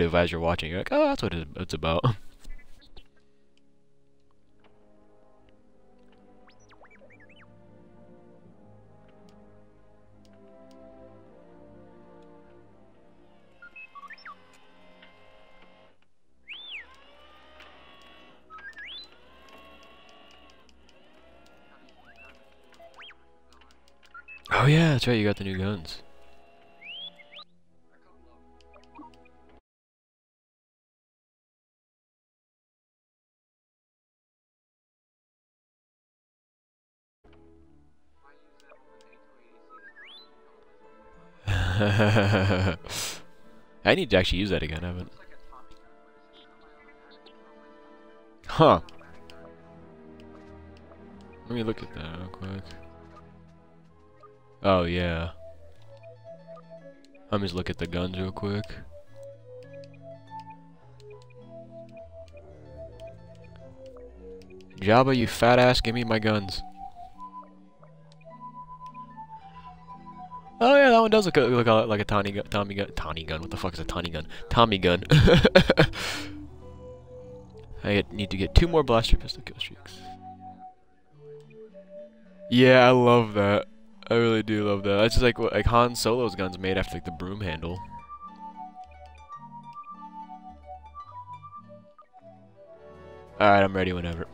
narrative as you're watching. You're like, oh, that's what it's about. Oh yeah, that's right, you got the new guns. I need to actually use that again, haven't. Huh. Let me look at that real quick. Oh, yeah. Let me just look at the guns real quick. Jabba, you fat ass, give me my guns. Oh yeah, that one does look, look like a Tommy gun. Tommy gun. Tommy gun. What the fuck is a Tommy gun? Tommy gun. I need to get two more blaster pistol kill streaks. Yeah, I love that. I really do love that. That's just like like Han Solo's gun's made after like the broom handle. Alright, I'm ready whenever.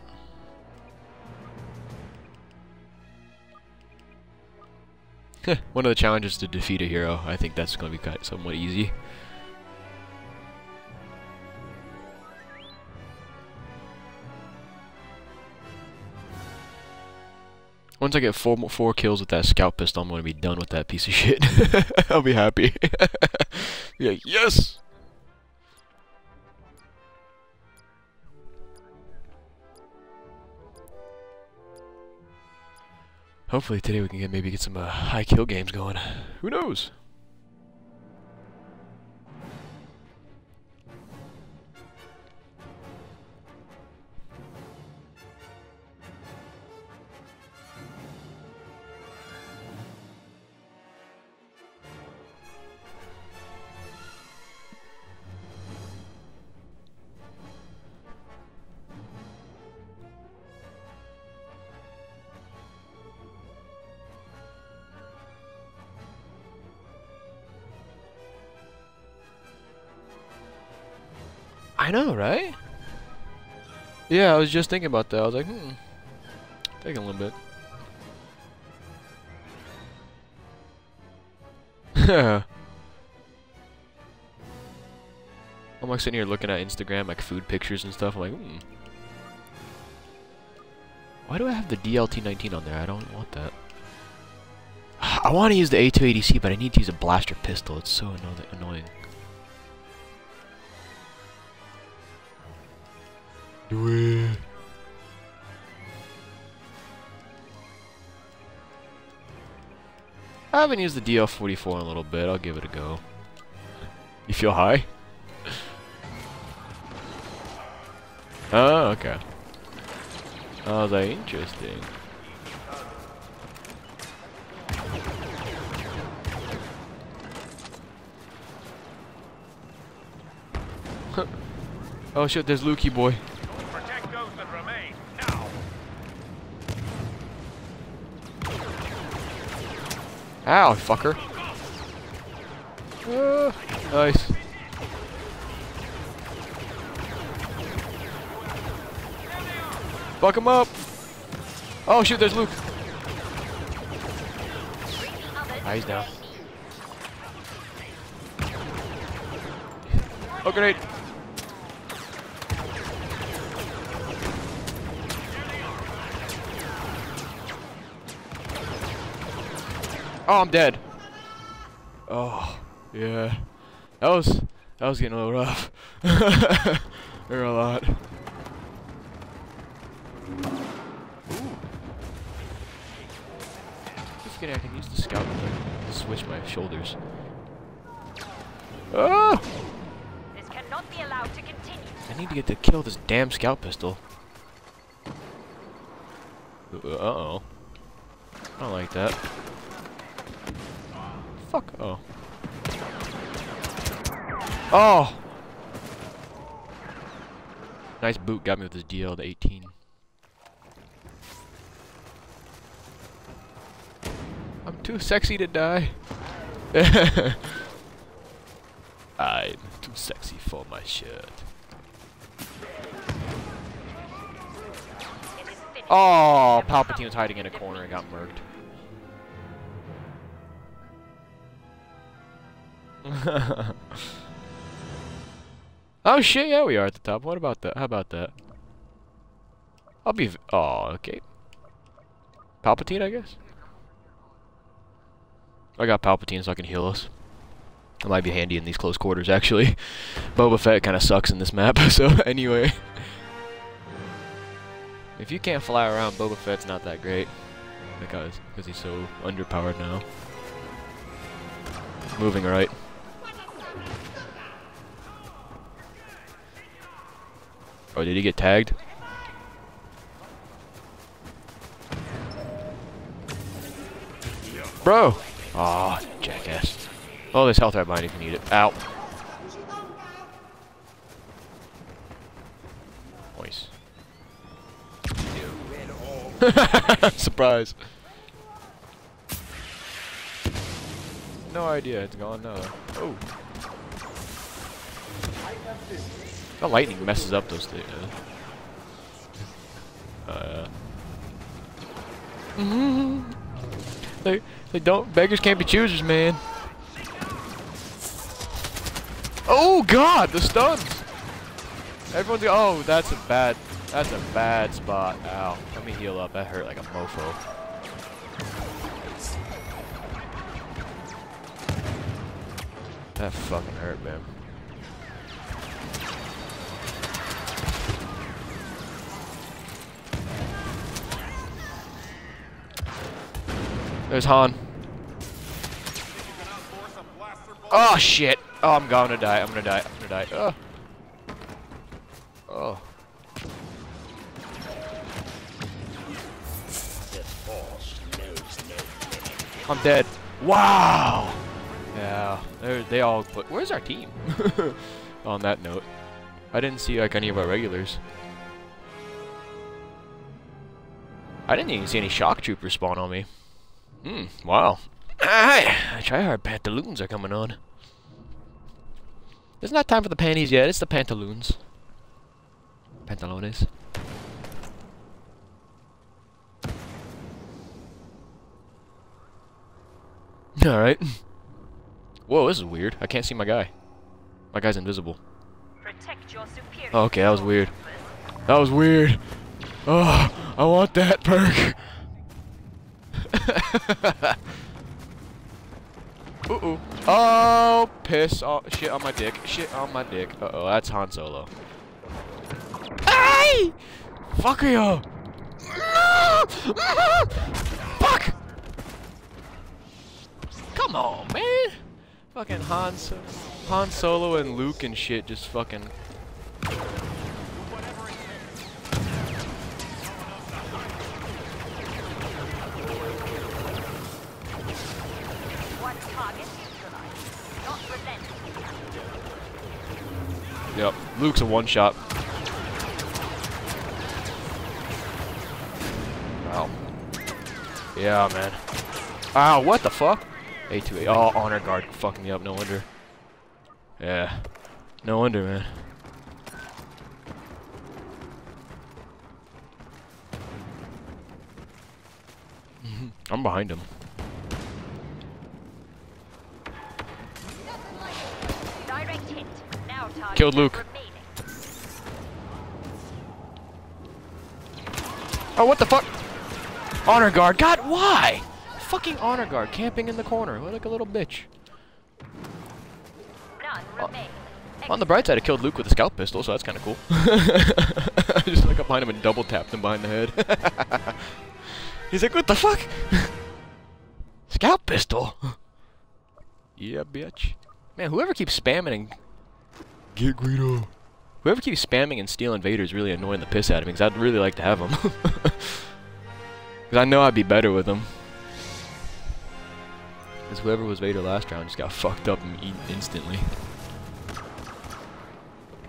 One of the challenges to defeat a hero. I think that's going to be somewhat easy. Once I get four four kills with that scout pistol, I'm gonna be done with that piece of shit. I'll be happy. like, yes. Hopefully today we can get maybe get some uh, high kill games going. Who knows? I know, right? Yeah, I was just thinking about that. I was like, hmm. Taking a little bit. I'm like sitting here looking at Instagram, like food pictures and stuff. I'm like, hmm. Why do I have the DLT-19 on there? I don't want that. I want to use the A280C, but I need to use a blaster pistol. It's so annoying. Do it. I haven't used the DL44 in a little bit. I'll give it a go. You feel high? oh, okay. Oh, I was interesting. oh shit, there's Lukey boy. Ow, fucker. Uh, nice. Fuck him up. Oh shoot, there's Luke. Ah, he's down. Oh, grenade. Oh, I'm dead. Oh, yeah. That was that was getting a little rough. there a lot. Just kidding, I can use the scout to switch my shoulders. Oh! This cannot be allowed to continue. I need to get to kill this damn scout pistol. Uh oh. I don't like that fuck? Oh. Oh! Nice boot got me with his DL to 18. I'm too sexy to die. I'm too sexy for my shirt. Oh, Palpatine was hiding in a corner and got murked. oh shit, yeah we are at the top. What about that? How about that? I'll be... Oh, okay. Palpatine, I guess? I got Palpatine so I can heal us. It might be handy in these close quarters, actually. Boba Fett kind of sucks in this map, so anyway. If you can't fly around, Boba Fett's not that great. Because, because he's so underpowered now. Moving right. Oh, did he get tagged? Bro! Aw, oh, jackass. Oh, this health right behind if you need it. Ow. Nice. Surprise. No idea, it's gone now. Oh. The lightning messes up those things. Uh. they they don't beggars can't be choosers, man. Oh god, the stuns. Everyone's oh, that's a bad that's a bad spot. Ow. Let me heal up. That hurt like a mofo. That fucking hurt, man. There's Han. Oh shit! Oh, I'm gonna die. I'm gonna die. I'm gonna die. Oh. Oh. I'm dead. Wow! Yeah, they all put. Where's our team? On that note, I didn't see like any of our regulars. I didn't even see any shock troopers spawn on me. Hmm, wow. Hi! Tryhard pantaloons are coming on. It's not time for the panties yet, it's the pantaloons. Pantalones. Alright. Whoa, this is weird. I can't see my guy. My guy's invisible. Oh, okay, that was weird. That was weird. Oh, I want that perk. uh oh. Oh, piss. Oh, shit on my dick. Shit on my dick. Uh oh, that's Han Solo. Hey! Fuck you! Fuck! Come on, man. Fucking Han, so Han Solo and Luke and shit just fucking. Yep, Luke's a one shot. Wow. Yeah, man. Ow, what the fuck? A2A. Oh, honor guard fucking me up. No wonder. Yeah. No wonder, man. I'm behind him. Killed Luke. Oh, what the fuck? Honor guard. God, why? fucking honor guard camping in the corner. What like a little bitch. Oh. On the bright side, I killed Luke with a scout pistol, so that's kind of cool. just like up behind him and double tapped him behind the head. He's like, what the fuck? scout pistol? yeah, bitch. Man, whoever keeps spamming and... Get Greedo. Whoever keeps spamming and stealing Vader is really annoying the piss out of me, because I'd really like to have him. Because I know I'd be better with him. Because whoever was Vader last round just got fucked up and eaten instantly.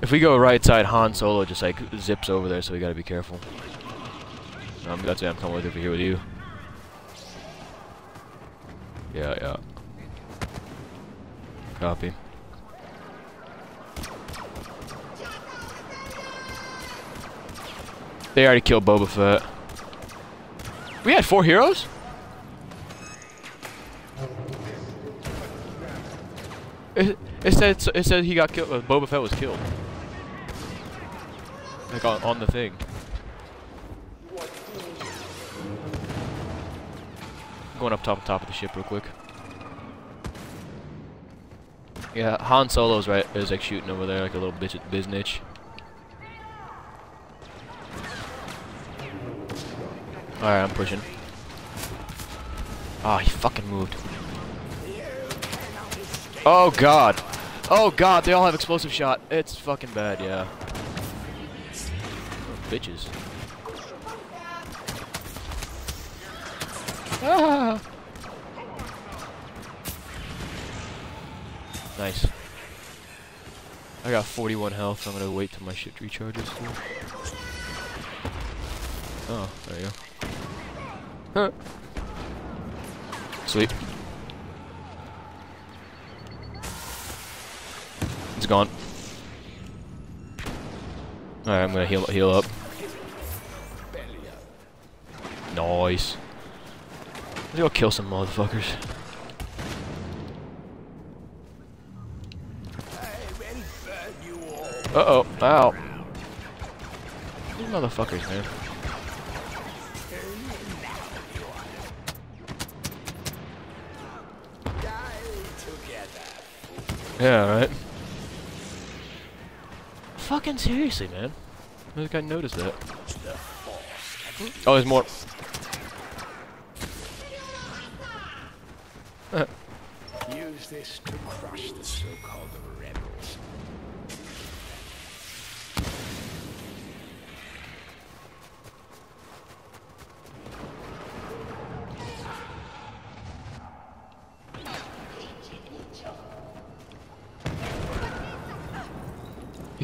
If we go right side, Han Solo just like zips over there, so we gotta be careful. Um, that's why I'm coming over here with you. Yeah, yeah. Copy. They already killed Boba Fett. We had four heroes? It, it said it said he got killed. Uh, Boba Fett was killed. Like on, on the thing. Going up top top of the ship real quick. Yeah, Han Solo's right is like shooting over there like a little bitch biznitch. Alright, I'm pushing. Ah, oh, he fucking moved. Oh god. Oh god, they all have explosive shot. It's fucking bad, yeah. Bitches. Ah. Nice. I got 41 health, I'm gonna wait till my shit recharges. Oh, there you go. Sweet. It's gone. Alright, I'm gonna heal heal up. Nice. Let's go kill some motherfuckers. Uh oh, ow. These motherfuckers, man. Yeah, right. Fucking seriously, man. I think I noticed that. Oh, there's more. Use this to crush the so-called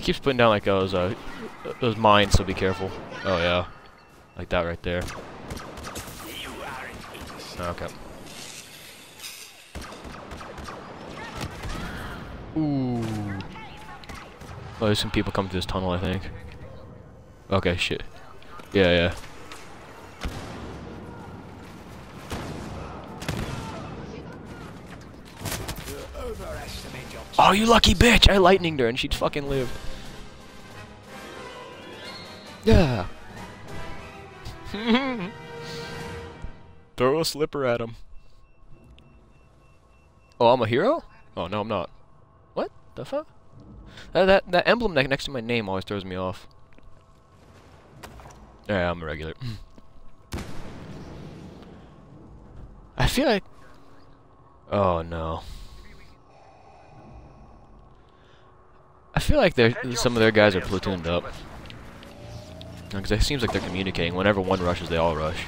keeps putting down like those uh those mines, so be careful. Oh yeah, like that right there. Okay. Ooh. Oh, there's some people coming through this tunnel, I think. Okay, shit. Yeah, yeah. Oh, you lucky bitch! I lightninged her and she'd fucking live. Yeah. Throw a slipper at him. Oh, I'm a hero? Oh, no, I'm not. What the fuck? Uh, that that emblem ne next to my name always throws me off. Yeah, I'm a regular. I feel like... Oh, no. I feel like some of their guys are platooned up. Because it seems like they're communicating. Whenever one rushes, they all rush.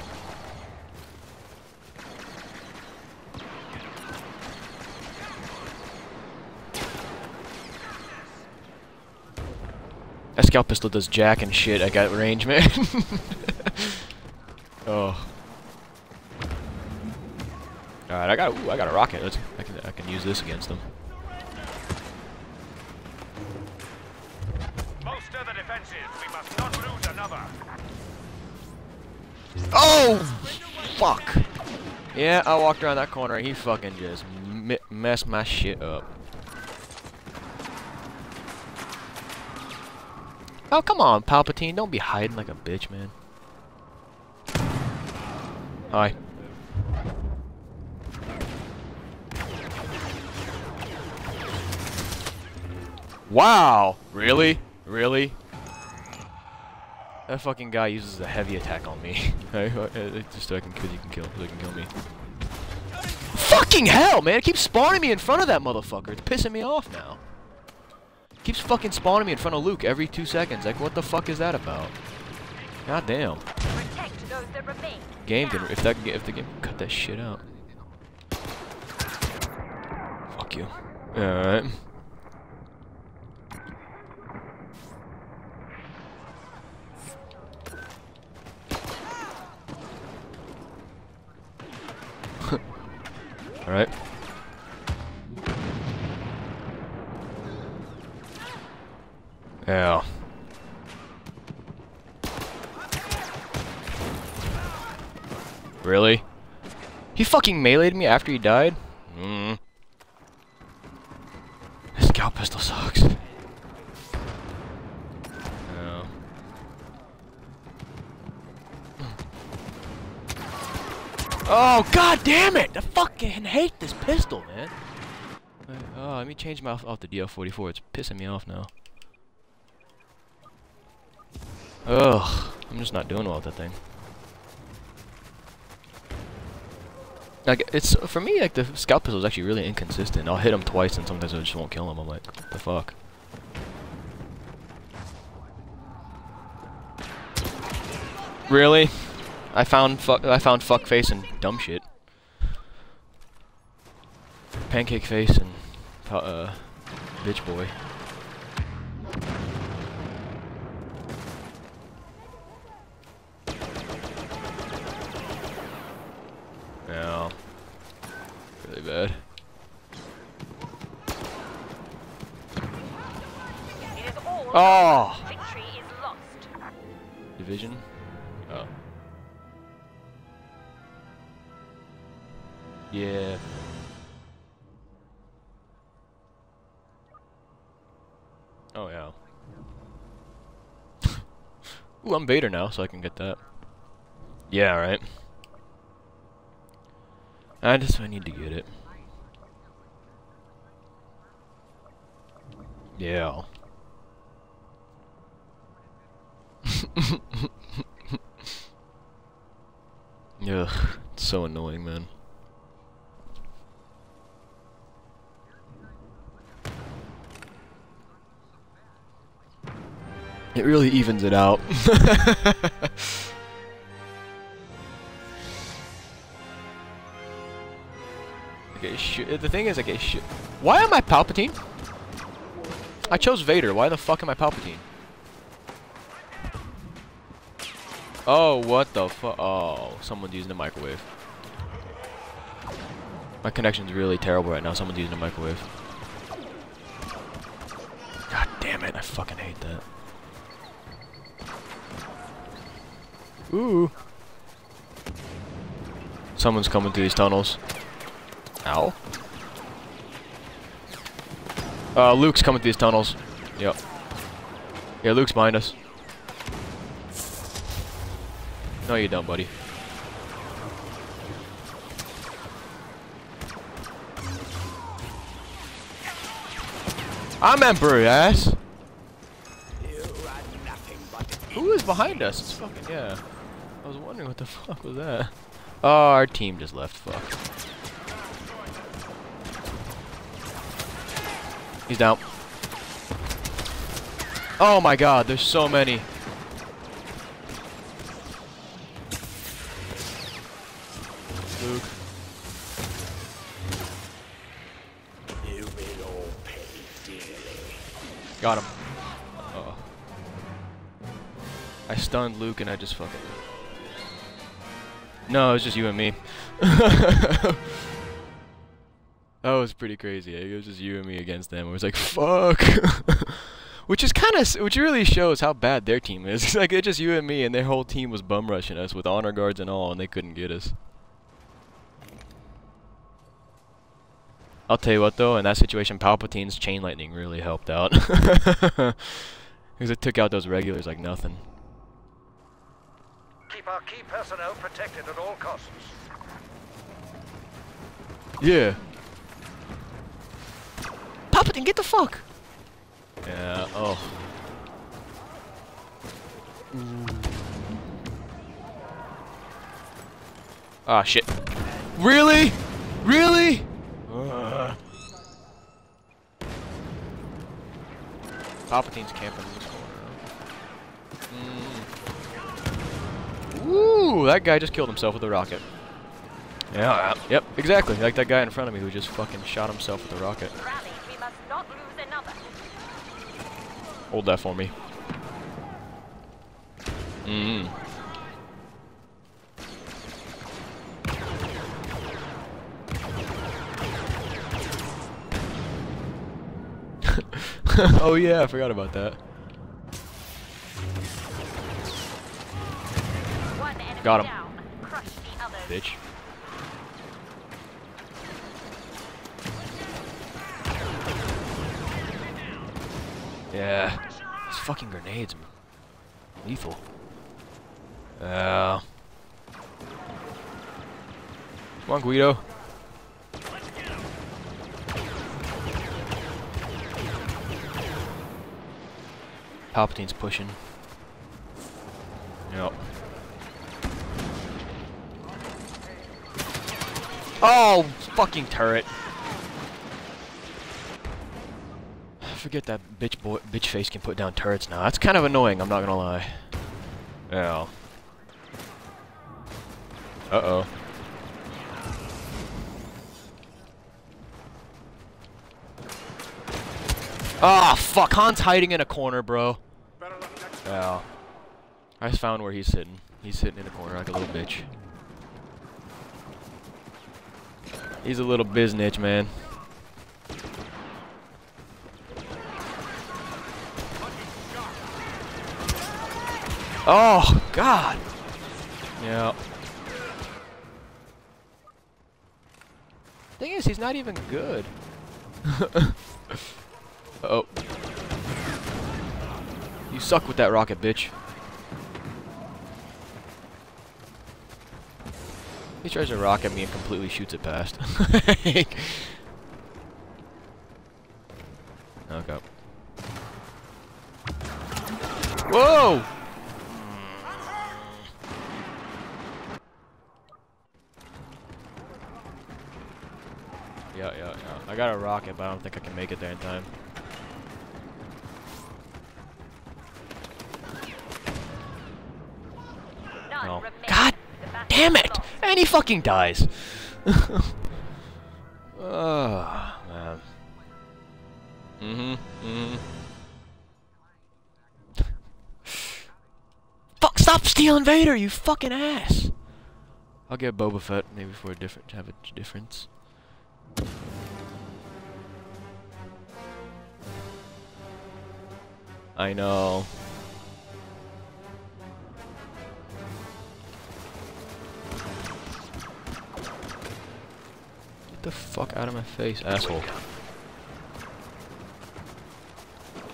That scout pistol does jack and shit. I got range, man. oh. Alright, I got ooh, I got a rocket. Let's, I can I can use this against them. Oh, fuck. Yeah, I walked around that corner. He fucking just messed my shit up. Oh, come on, Palpatine. Don't be hiding like a bitch, man. Hi. Wow! Really? Really? That fucking guy uses a heavy attack on me. Just so I can, cause he can kill, so he can kill me. Fucking hell, man! It keeps spawning me in front of that motherfucker. It's pissing me off now. Keeps fucking spawning me in front of Luke every two seconds. Like, what the fuck is that about? God damn. Game can if that if the game cut that shit out. Fuck you. Alright. Alright. Yeah. Really? He fucking meleeed me after he died? Mm. Oh god damn it! I fucking hate this pistol, man. Oh, let me change my off, the DL44. It's pissing me off now. Ugh, I'm just not doing well with that thing. Like it's for me, like the scout pistol is actually really inconsistent. I'll hit him twice, and sometimes I just won't kill him. I'm like, the fuck. Really? I found fuck. I found fuck face and dumb shit. Pancake face and uh, bitch boy. Yeah. Really bad. It is all Oh! victory is lost. Division? Yeah. Oh, yeah. Ooh, I'm Vader now, so I can get that. Yeah, right. I just I need to get it. Yeah. Ugh, it's so annoying, man. It really evens it out. okay, sh uh, the thing is, okay, get sh Why am I Palpatine? I chose Vader. Why the fuck am I Palpatine? Oh, what the fuck? Oh, someone's using a microwave. My connection's really terrible right now. Someone's using a microwave. God damn it, I fucking hate that. Ooh. Someone's coming through these tunnels. Ow. Uh, Luke's coming through these tunnels. Yep. Yeah, Luke's behind us. No, you don't, buddy. I'm Emperor, ass. Who is behind us? It's fucking yeah. I was wondering what the fuck was that. Oh, our team just left. Fuck. He's down. Oh my god, there's so many. Luke. you will pay dearly. Got him. Uh oh. I stunned Luke and I just fucking. No, it was just you and me. that was pretty crazy. eh? It was just you and me against them. It was like fuck. which is kind of, which really shows how bad their team is. It's like it's just you and me, and their whole team was bum rushing us with honor guards and all, and they couldn't get us. I'll tell you what though, in that situation, Palpatine's chain lightning really helped out. Because it took out those regulars like nothing. Keep our key personnel protected at all costs. Yeah. Palpatine, get the fuck! Yeah, oh. Ah, shit. Really? Really? Ugh. Palpatine's camping in this corner. Mm. Ooh, that guy just killed himself with a rocket. Yeah, yep, exactly. Like that guy in front of me who just fucking shot himself with a rocket. Hold that for me. Mmm. oh yeah, I forgot about that. Got him. down. Crush the others. Bitch. Yeah. These fucking grenades, man. Lethal. Yeah. Come on, Guido. Palpatine's pushing. Yep. Oh, fucking turret. Forget that bitch boy, bitch face can put down turrets now. That's kind of annoying, I'm not gonna lie. Yeah. Uh-oh. Ah, fuck. Han's hiding in a corner, bro. Yeah. I just found where he's sitting. He's sitting in a corner like a little bitch. He's a little biznitch, man. Oh, God. Yeah. Thing is, he's not even good. oh. You suck with that rocket, bitch. He tries to rock at me and completely shoots it past. Oh, okay. Whoa! Yeah, yeah, yeah. I got a rocket, but I don't think I can make it there in time. None No. remain. God The battle damn is it! lost. And he fucking dies. oh, man. Mm-hmm. Mm-hmm. Fuck! Stop stealing Vader, you fucking ass! I'll get Boba Fett maybe for a different have a difference. I know. The fuck out of my face, asshole.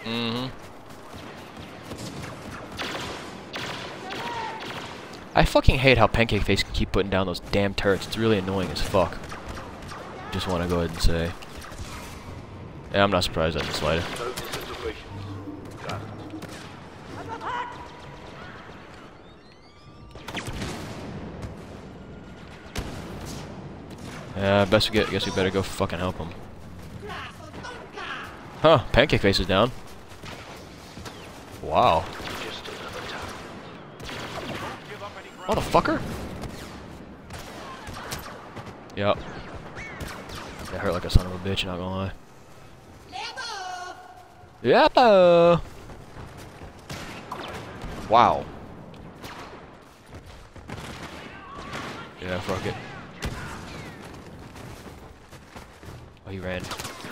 Mm-hmm. I fucking hate how Pancake Face can keep putting down those damn turrets. It's really annoying as fuck. Just want to go ahead and say. Yeah, I'm not surprised at the slightest. Yeah, best we get. Guess we better go fucking help him. Huh? Pancake face is down. Wow. Motherfucker. Yep. That hurt like a son of a bitch. Not gonna lie. Yep. uh. Wow. Yeah, fuck it. Oh, he ran.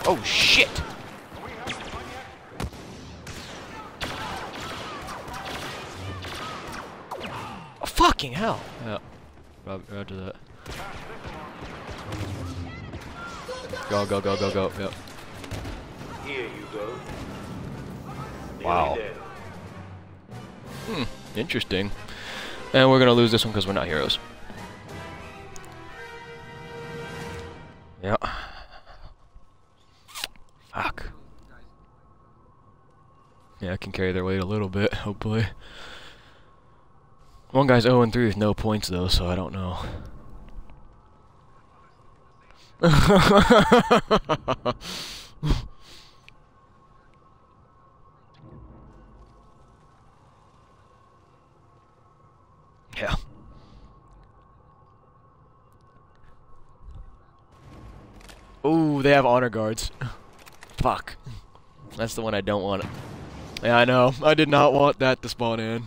Oh, shit! Oh, fucking hell! Yeah. Rob- Roger that. Go, go, go, go, go. Yep. Here you go. Wow. Hmm. Interesting. And we're gonna lose this one because we're not heroes. Hopefully. One guy's 0 and 3 with no points though, so I don't know. yeah. Ooh, they have honor guards. Fuck. That's the one I don't want. Yeah, I know. I did not want that to spawn in.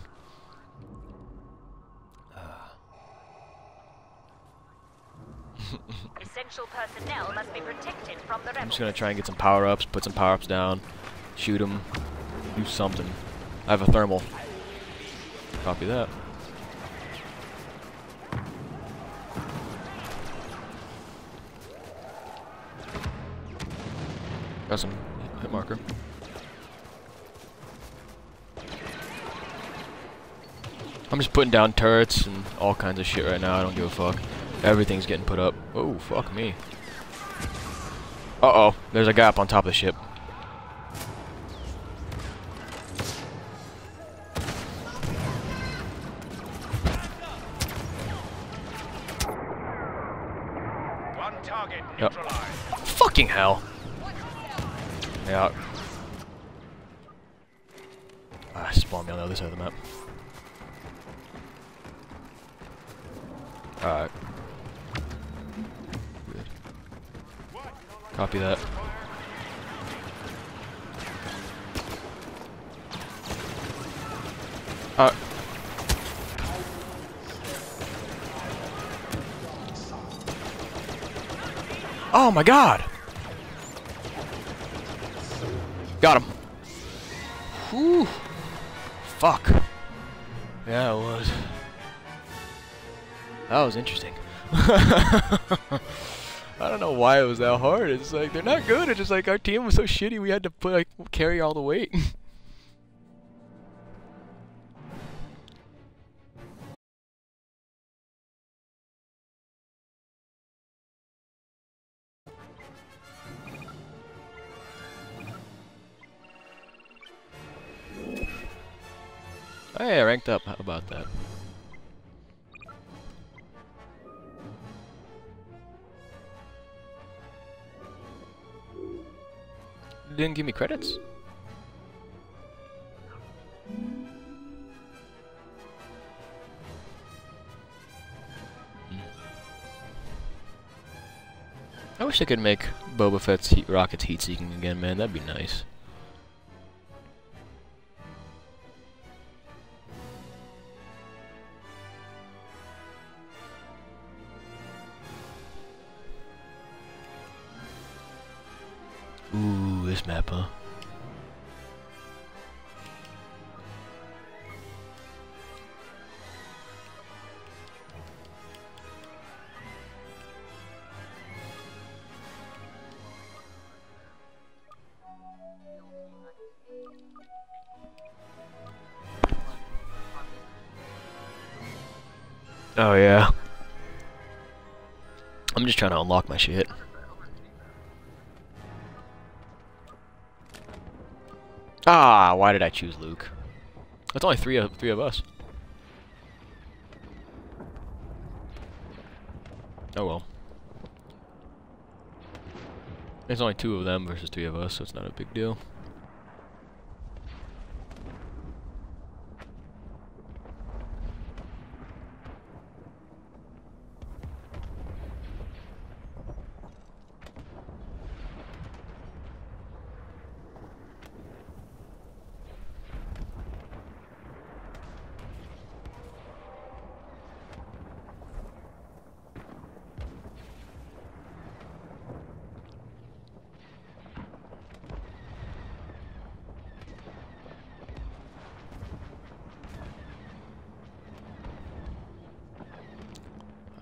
Essential personnel must be protected from the I'm just gonna try and get some power ups, put some power ups down. Shoot them, Do something. I have a thermal. Copy that. Got some hit marker. I'm just putting down turrets and all kinds of shit right now. I don't give a fuck. Everything's getting put up. Oh, fuck me. Uh-oh. There's a gap on top of the ship. My god! Got him. Whew. Fuck. Yeah, it was. That was interesting. I don't know why it was that hard. It's like they're not good. It's just like our team was so shitty. We had to put like carry all the weight. Didn't give me credits. Hmm. I wish I could make Boba Fett's heat rockets heat seeking again, man. That'd be nice. My shit. Ah, why did I choose Luke? It's only three of three of us. Oh well. There's only two of them versus three of us, so it's not a big deal.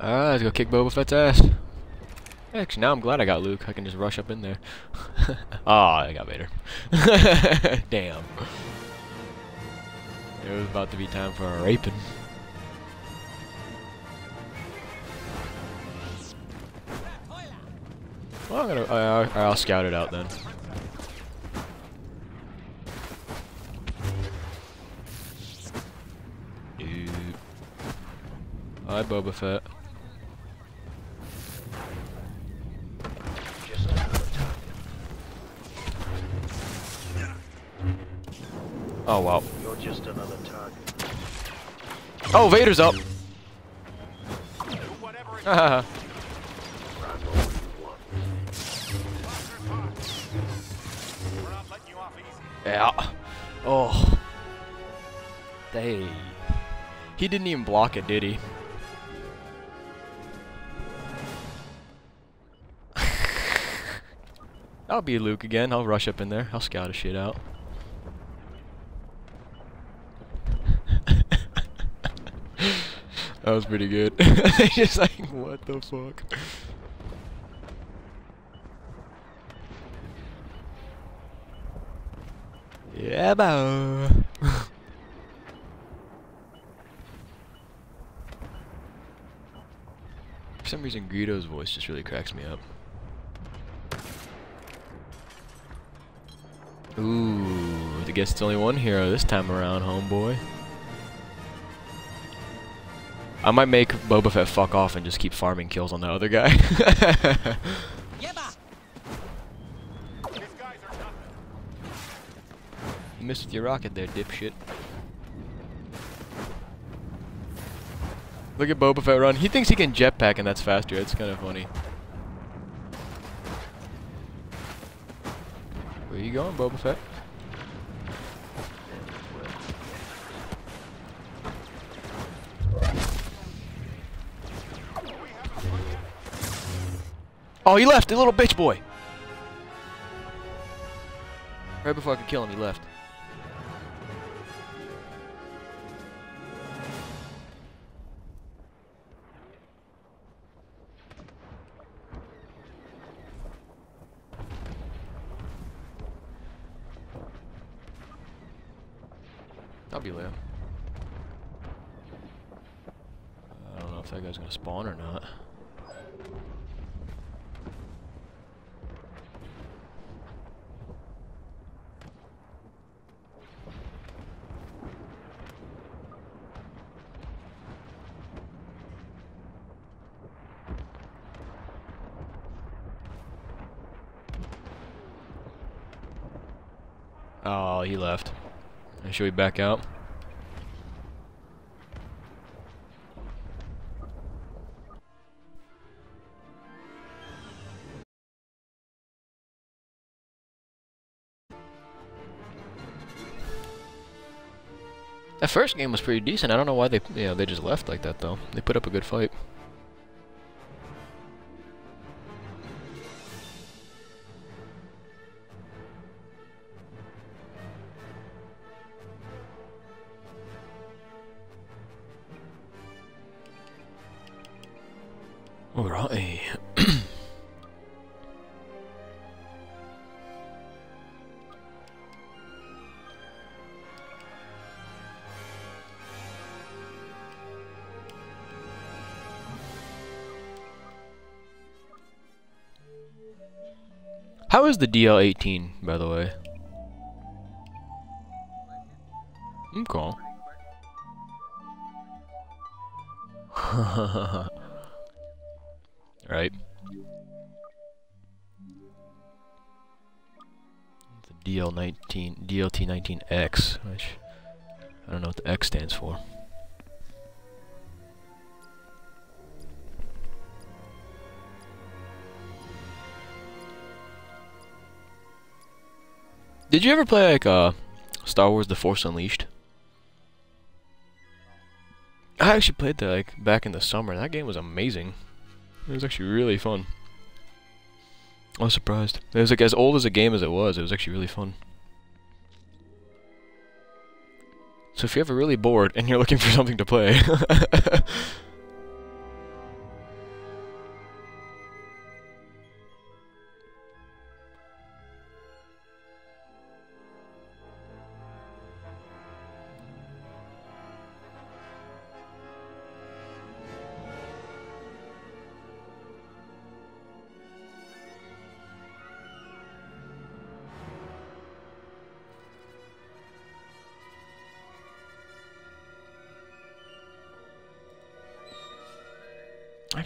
Alright, let's go kick Boba Fett's ass. Actually, now I'm glad I got Luke. I can just rush up in there. Ah, I got Vader. Damn. It was about to be time for a raping. Well, I'm gonna. Uh, I'll scout it out then. Hi, Boba Fett. Oh wow. You're just another target. Oh, Vader's up. Haha. Run all you want. We're not letting you off easy. yeah. Oh. They. He didn't even block it, did he? I'll be Luke again. I'll rush up in there. I'll scout a shit out. That was pretty good. Just like, what the fuck? Yeah, bow. For some reason, Greedo's voice just really cracks me up. Ooh, I guess it's only one hero this time around, homeboy. I might make Boba Fett fuck off and just keep farming kills on that other guy. These guys are nothing. you missed with your rocket there, dipshit. Look at Boba Fett run. He thinks he can jetpack and that's faster. It's kind of funny. Where you going, Boba Fett? Oh, he left, the little bitch boy. Right before I could kill him, he left. Oh, he left. Should we back out? That first game was pretty decent. I don't know why they, you know, they just left like that though. They put up a good fight. The DL18, by the way? Okay. right? The DL19, DLT19X, which I don't know what the X stands for. Did you ever play like uh, Star Wars: The Force Unleashed? I actually played that like back in the summer. That game was amazing. It was actually really fun. I was surprised. It was like as old as a game as it was. It was actually really fun. So if you're ever really bored and you're looking for something to play,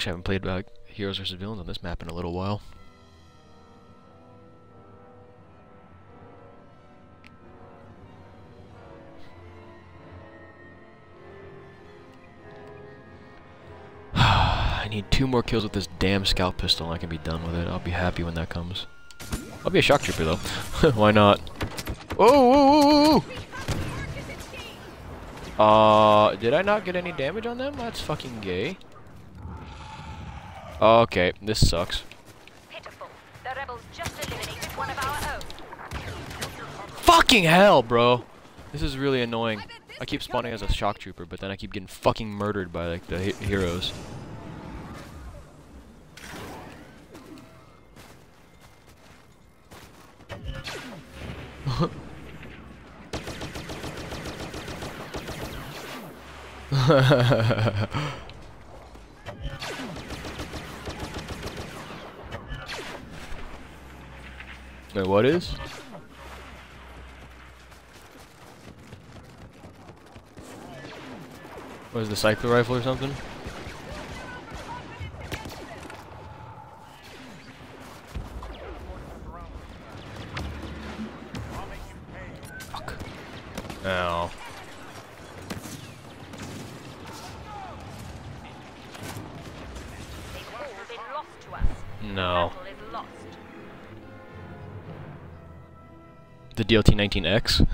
Actually, haven't played uh, Heroes vs. Villains on this map in a little while. I need two more kills with this damn scout pistol and I can be done with it. I'll be happy when that comes. I'll be a shock trooper though. Why not? Oh, whoa, whoa, whoa! Uh, did I not get any damage on them? That's fucking gay. Okay, this sucks. Pitiful. The rebels just eliminated one Fucking hell, bro. This is really annoying. I keep spawning as a shock trooper, but then I keep getting fucking murdered by like the he heroes. Wait, what is? What is the cycler rifle or something? DLT-19X?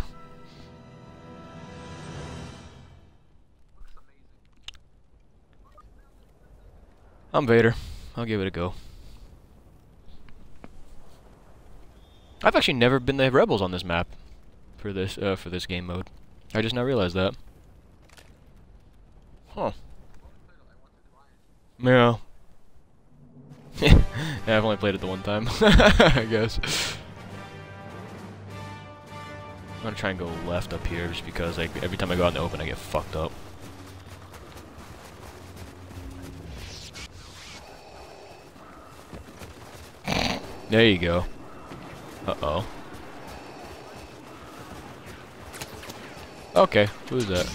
I'm Vader. I'll give it a go. I've actually never been the rebels on this map for this uh, for this game mode. I just now realized that. Huh. Yeah. yeah, I've only played it the one time, I guess. I'm gonna try and go left up here just because like every time I go out in the open I get fucked up. There you go. Uh-oh. Okay, who's that?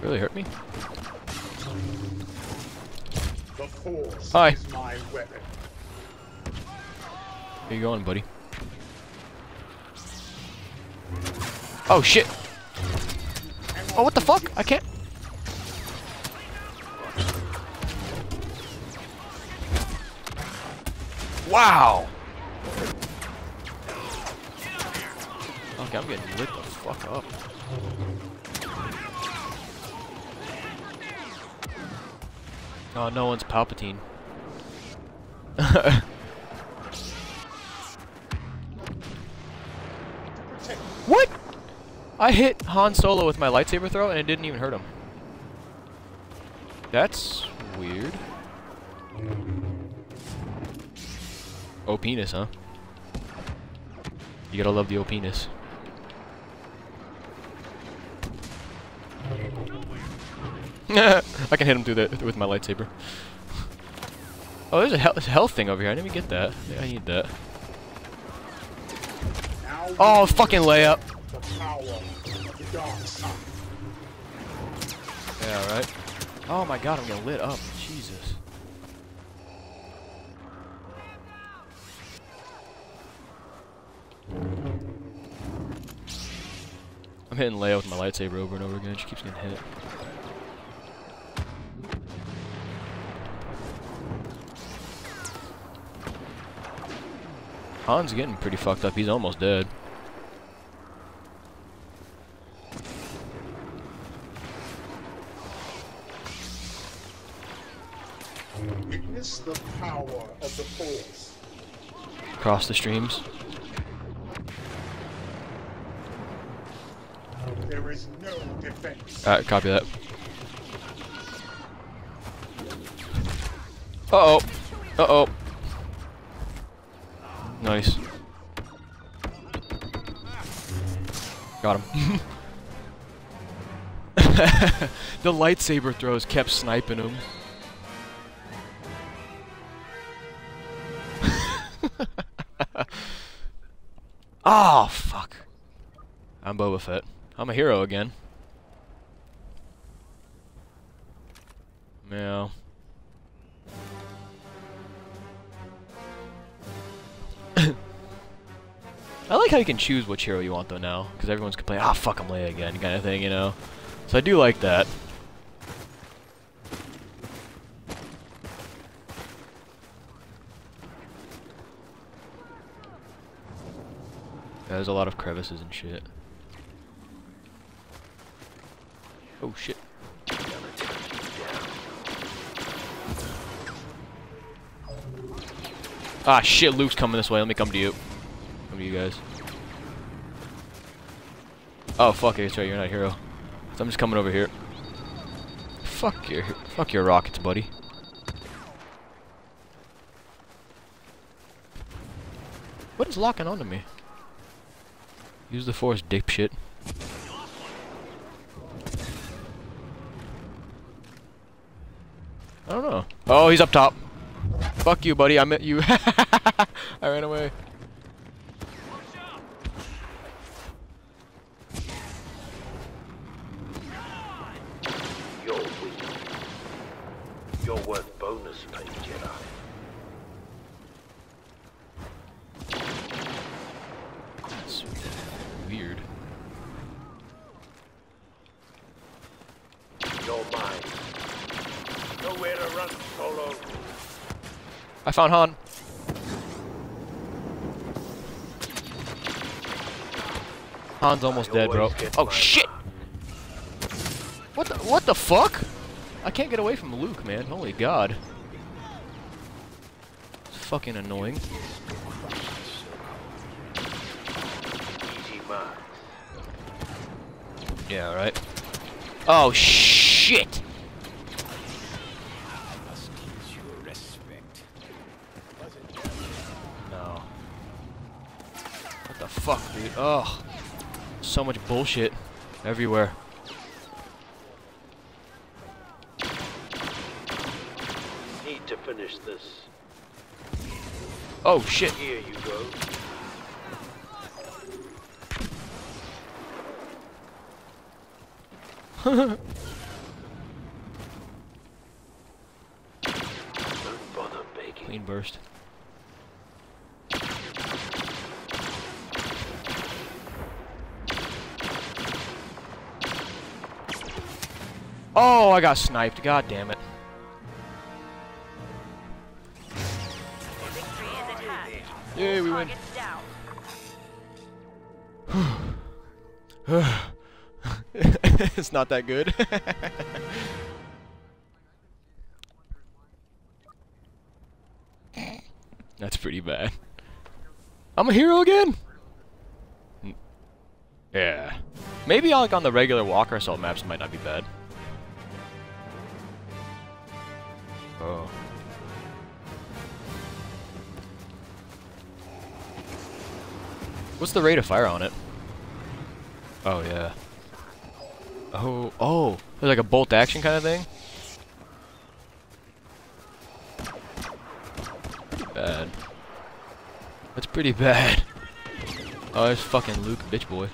Really hurt me? The force Hi. Where you going, buddy? Oh shit! Oh, what the fuck? I can't. Wow! Okay, I'm getting lit the fuck up. Oh, no one's Palpatine. I hit Han Solo with my lightsaber throw and it didn't even hurt him. That's weird. Oh, penis, huh? You gotta love the O penis. I can hit him through that with my lightsaber. Oh, there's a, health, health thing over here. I didn't even get that. I need that. Oh, fucking layup. Yeah, right. Oh my god, I'm getting lit up. Jesus. I'm hitting Leia with my lightsaber over and over again. She keeps getting hit. Han's getting pretty fucked up. He's almost dead. Across the streams. There is no defense. Alright, copy that. Uh-oh. Uh-oh. Nice. Got him. the lightsaber throws kept sniping him. Oh, fuck. I'm Boba Fett. I'm a hero again. Yeah. I like how you can choose which hero you want though now, because everyone's complaining, ah, fuck, I'm Leia again, kind of thing, you know. So I do like that. There's a lot of crevices and shit. Oh shit. Ah, shit, Luke's coming this way. Let me come to you. Come to you guys. Oh, fuck it. That's right. You're not a hero. So I'm just coming over here. Fuck your, fuck your rockets, buddy. What is locking onto me? Use the force, dipshit. I don't know. Oh, he's up top. Fuck you, buddy. I met you. I ran away. You're weak. You're worth bonus pay, Jedi. That's weird. You're mine. Nowhere to run, Solo. Found Han. Han's almost dead, bro. Oh shit! What the what the fuck? I can't get away from Luke, man. Holy god. It's fucking annoying. Yeah, right. Oh shit! Ugh. So much bullshit everywhere. Need to finish this. Oh shit. Here you go. Don't bother begging. Clean burst. Oh, I got sniped. God damn it. Yay, we win. It's not that good. That's pretty bad. I'm a hero again? Yeah. Maybe like on the regular Walker Assault maps might not be bad. What's the rate of fire on it? Oh yeah. Oh, oh, there's like a bolt action kind of thing. Bad. That's pretty bad. Oh, there's fucking Luke, bitch boy.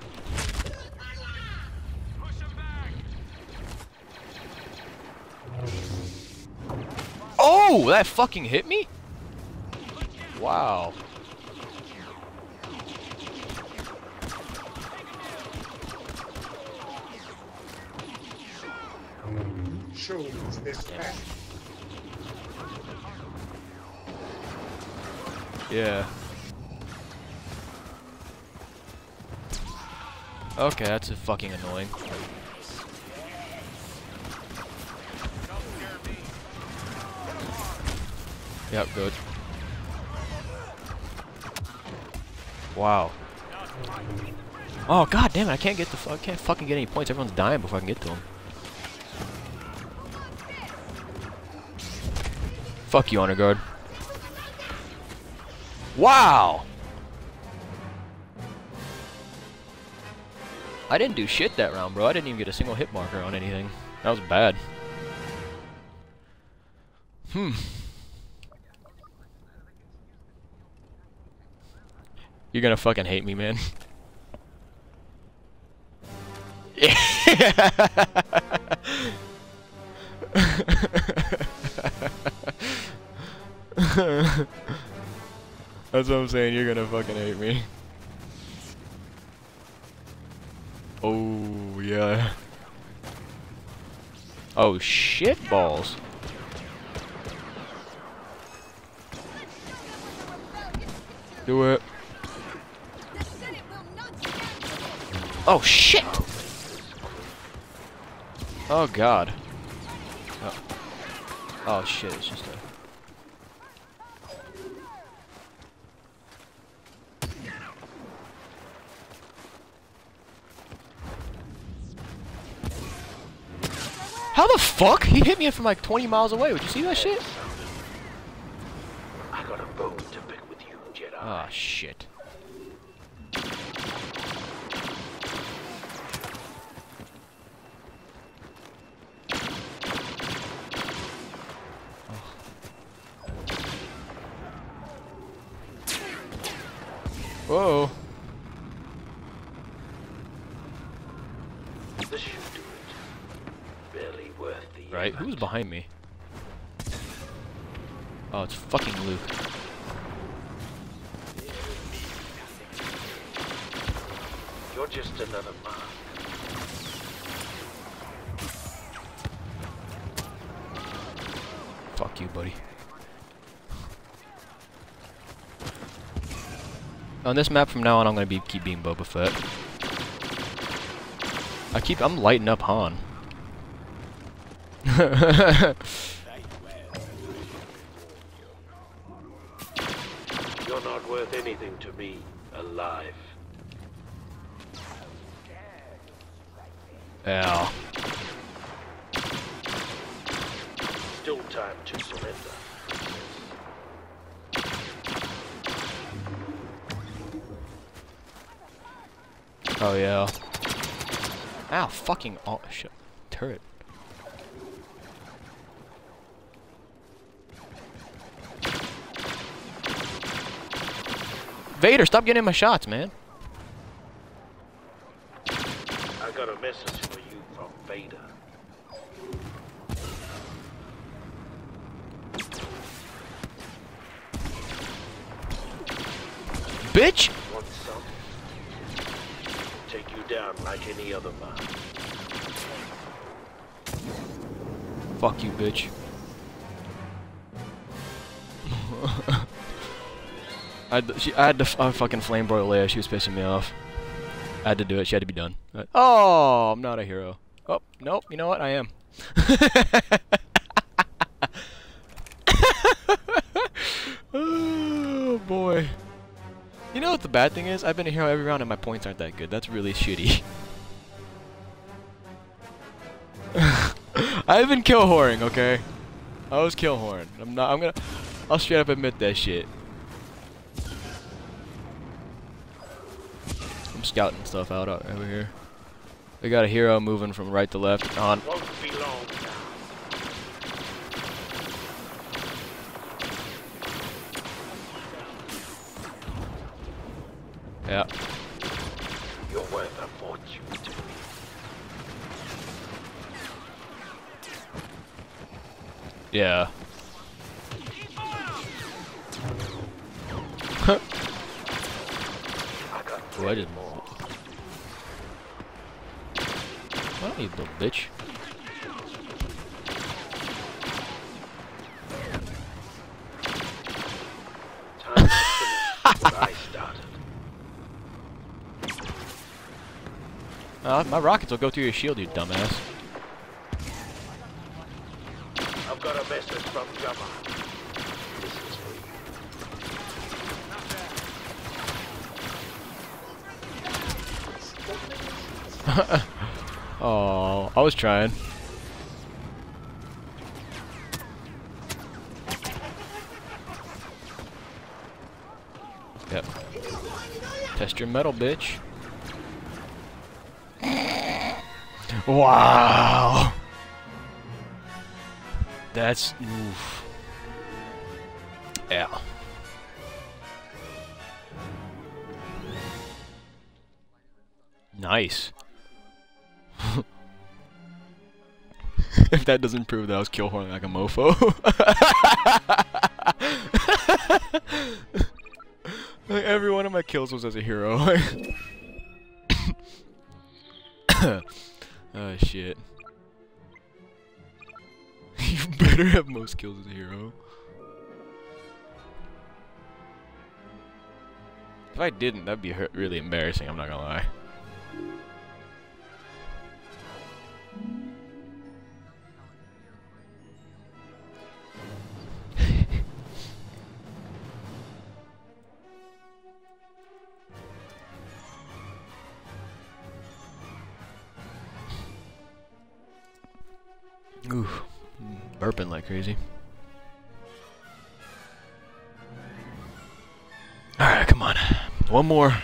Oh, that fucking hit me? Wow. Chose this path. Yeah. Okay, that's a fucking annoying. Yep, good. Wow. Oh god damn it! I can't get the I can't fucking get any points. Everyone's dying before I can get to them. Fuck you, honor guard. Wow! I didn't do shit that round, bro. I didn't even get a single hit marker on anything. That was bad. Hmm. You're gonna fucking hate me, man. That's what I'm saying. You're gonna fucking hate me. Oh yeah. Oh shit balls. Do it. Oh shit. Oh god. Oh, oh shit, it's just a How the fuck? He hit me from like 20 miles away. Would you see that shit? I got a bone to pick with you, Jedi. Oh shit. Whoa. This should do it. Barely worth the Right, effort. who's behind me? Oh, it's fucking Luke. You're just another mark. Fuck you, buddy. On this map from now on, I'm gonna be keep being Boba Fett. I keep I'm lighting up Han. You're not worth anything to me, alive. yeah. Still time to surrender. Oh yeah. Ow, fucking oh shit. Turret. Vader, stop getting my shots, man. I got a message for you from Vader. Bitch! Want some? Take you down like any other man. Fuck you, bitch. I had, to, she, I had to uh, fucking flame broil Leia. She was pissing me off. I had to do it. She had to be done. Oh, I'm not a hero. Oh, nope. You know what? I am. oh, boy. You know what the bad thing is? I've been a hero every round and my points aren't that good. That's really shitty. I've been kill whoring, okay? I was kill whoring. I'm not. I'm gonna. I'll straight up admit that shit. Scouting stuff out over here. We got a hero moving from right to left. On. Yeah. You're worth a fortune to me. Yeah. I got Oh, I you little bitch. time to finish what I started. Uh, my rockets will go through your shield, you dumbass. I've got a message from. This is for you. Oh, I was trying. Yep. Test your mettle, bitch. Wow. That's oof. Yeah. Nice. if that doesn't prove that I was kill horn like a mofo. like every one of my kills was as a hero. oh shit. you better have most kills as a hero. If I didn't, that'd be really embarrassing, I'm not gonna lie. Crazy. Alright, come on. One more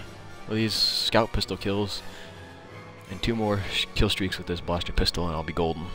of these scout pistol kills. And two more kill streaks with this blaster pistol and I'll be golden.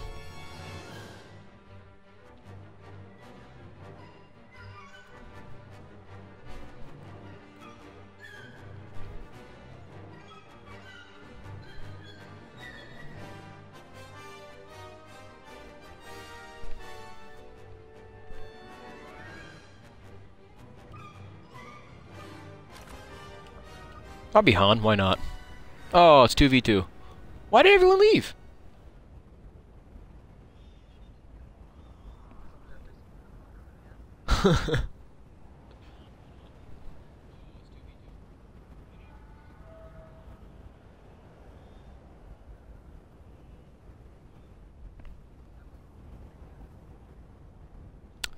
I'll Han, why not? Oh, it's 2v2. Why did everyone leave?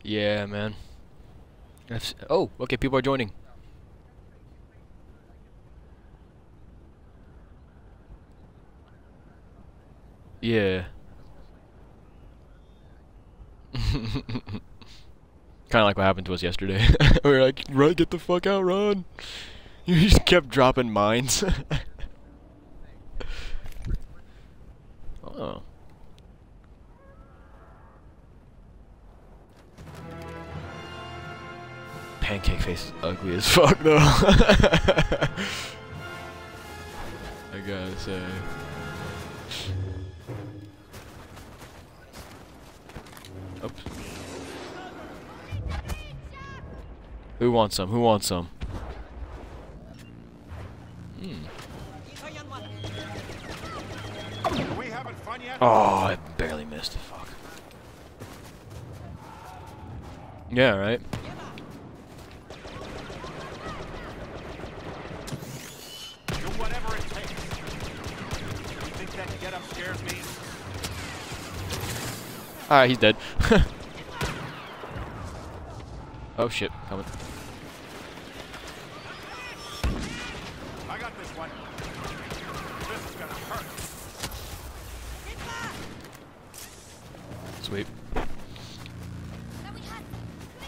yeah, man. Oh, okay, people are joining. Yeah. kind of like what happened to us yesterday. we were like, run, get the fuck out, run. You just kept dropping mines. oh. Pancake face is ugly as fuck though. I gotta say. Who wants some? Who wants some? Hmm. We having fun yet? Oh, I barely missed. Fuck. Yeah, right. Do whatever it takes. You think that get upstairs means? Alright, he's dead. oh shit, coming. I got this one. This is gonna hurt. Sweet.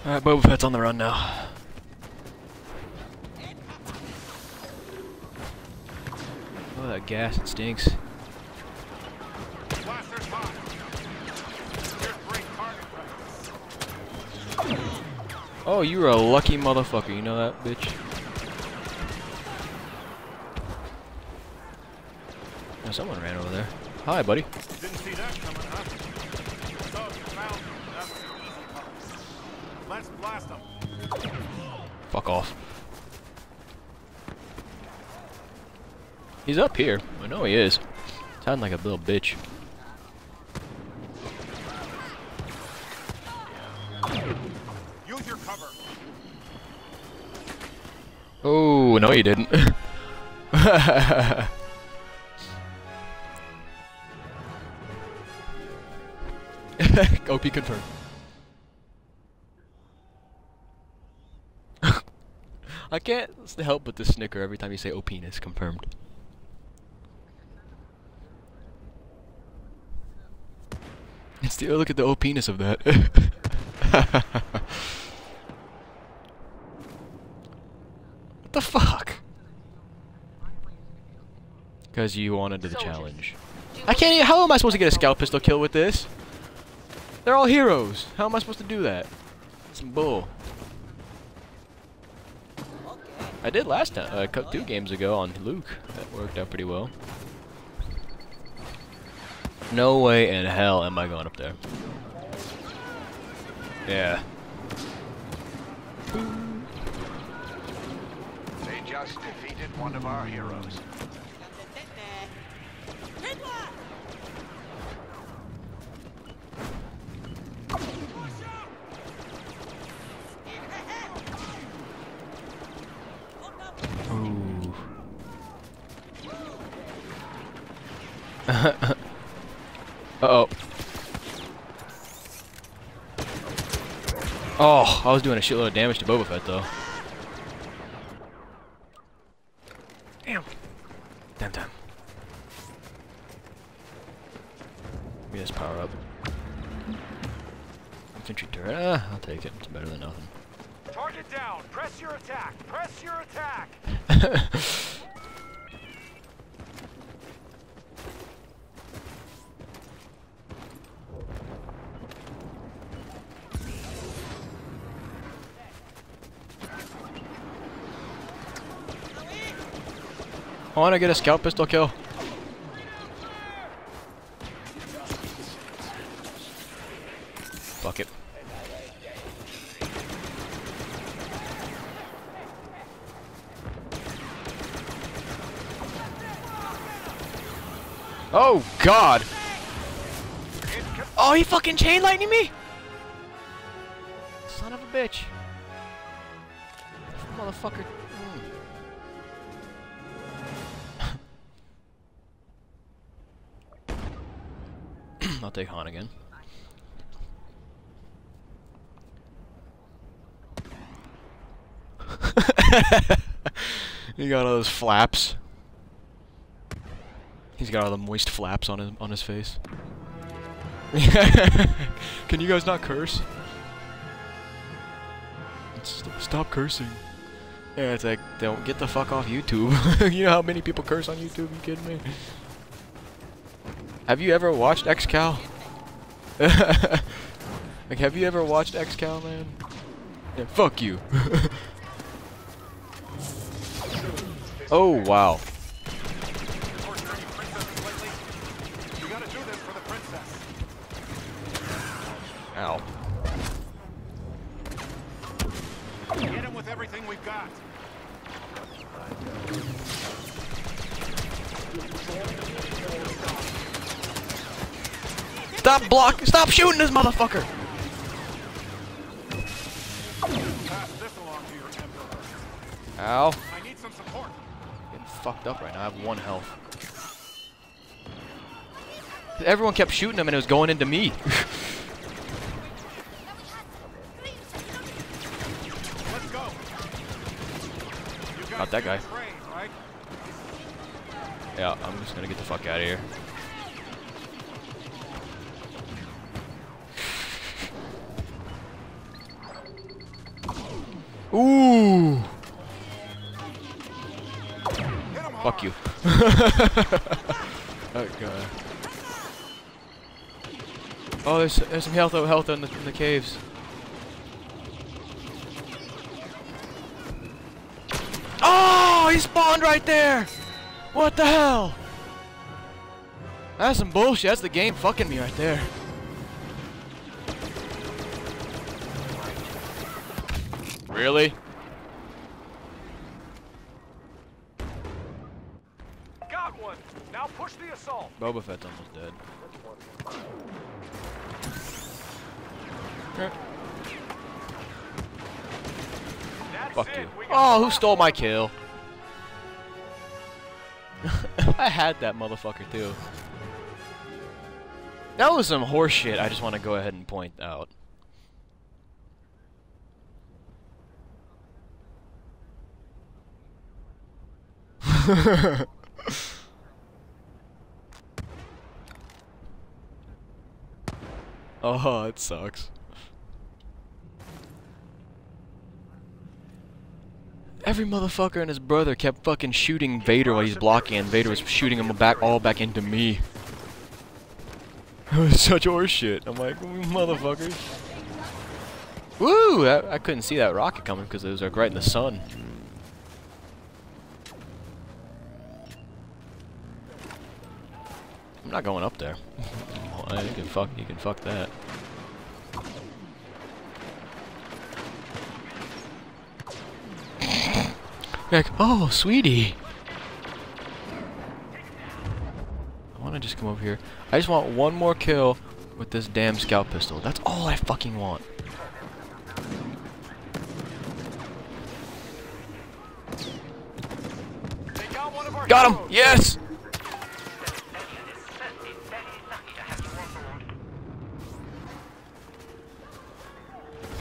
Alright, Boba Fett's on the run now. Oh, that gas, it stinks. Oh, you were a lucky motherfucker, you know that, bitch? Oh, someone ran over there. Hi, buddy. Didn't see that coming, huh? So you found them. That's the easy part. Let's blast them. Fuck off. He's up here. I know he is. Sound like a little bitch. Use your cover. Oh, no you didn't. OP confirmed. I can't help but to snicker every time you say oh, OPness confirmed. It's the oh, look at the oh, OPness of that. what the fuck? Because you wanted to the challenge. I can't even, how am I supposed to get a scout pistol kill with this? They're all heroes. How am I supposed to do that? Some bull. I did last time, uh, two games ago on Luke. That worked out pretty well. No way in hell am I going up there. Yeah. They just defeated one of our heroes. Ooh. Uh-oh. Oh, I was doing a shitload of damage to Boba Fett, though. Damn. Damn, damn. Give me this power up. infantry turret. Ah, I'll take it. It's better than nothing. Target down. Press your attack. Press your attack. I want to get a scout pistol kill. Fuck it. Oh God! Oh, he fucking chain lightning me! Son of a bitch! Motherfucker. I'll take again. he got all those flaps. He's got all the moist flaps on his on his face. Can you guys not curse? St stop cursing. Yeah, it's like, don't get the fuck off YouTube. you know how many people curse on YouTube? You kidding me? Have you ever watched XCal? like, have you ever watched XCal, man? Yeah, fuck you. oh, wow. Ow. Him with everything we've got. Stop block! Stop shooting this motherfucker! Pass this along to your emperor. Ow. I need some support. Getting fucked up right now. I have one health. Everyone kept shooting him and it was going into me. Let's go. You guys Not that guy. Train, right? yeah, I'm just gonna get the fuck out of here. Ooh! Fuck you. oh god. Oh, there's there's some health health in the in the caves. Oh, he spawned right there. What the hell? That's some bullshit. That's the game fucking me right there. Really? Got one. Now push the assault. Boba Fett's almost dead. Fuck it. you. Oh, who stole my kill? I had that motherfucker too. That was some horseshit I just want to go ahead and point out. oh, it sucks. Every motherfucker and his brother kept fucking shooting Vader while he's blocking, and Vader was shooting him back all back into me. It was such horseshit. I'm like, motherfuckers. Woo! That, I couldn't see that rocket coming because it was like right in the sun. I'm not going up there. you can fuck. You can fuck that. Like, oh, sweetie. I want to just come over here. I just want one more kill with this damn scout pistol. That's all I fucking want. Got him! Yes!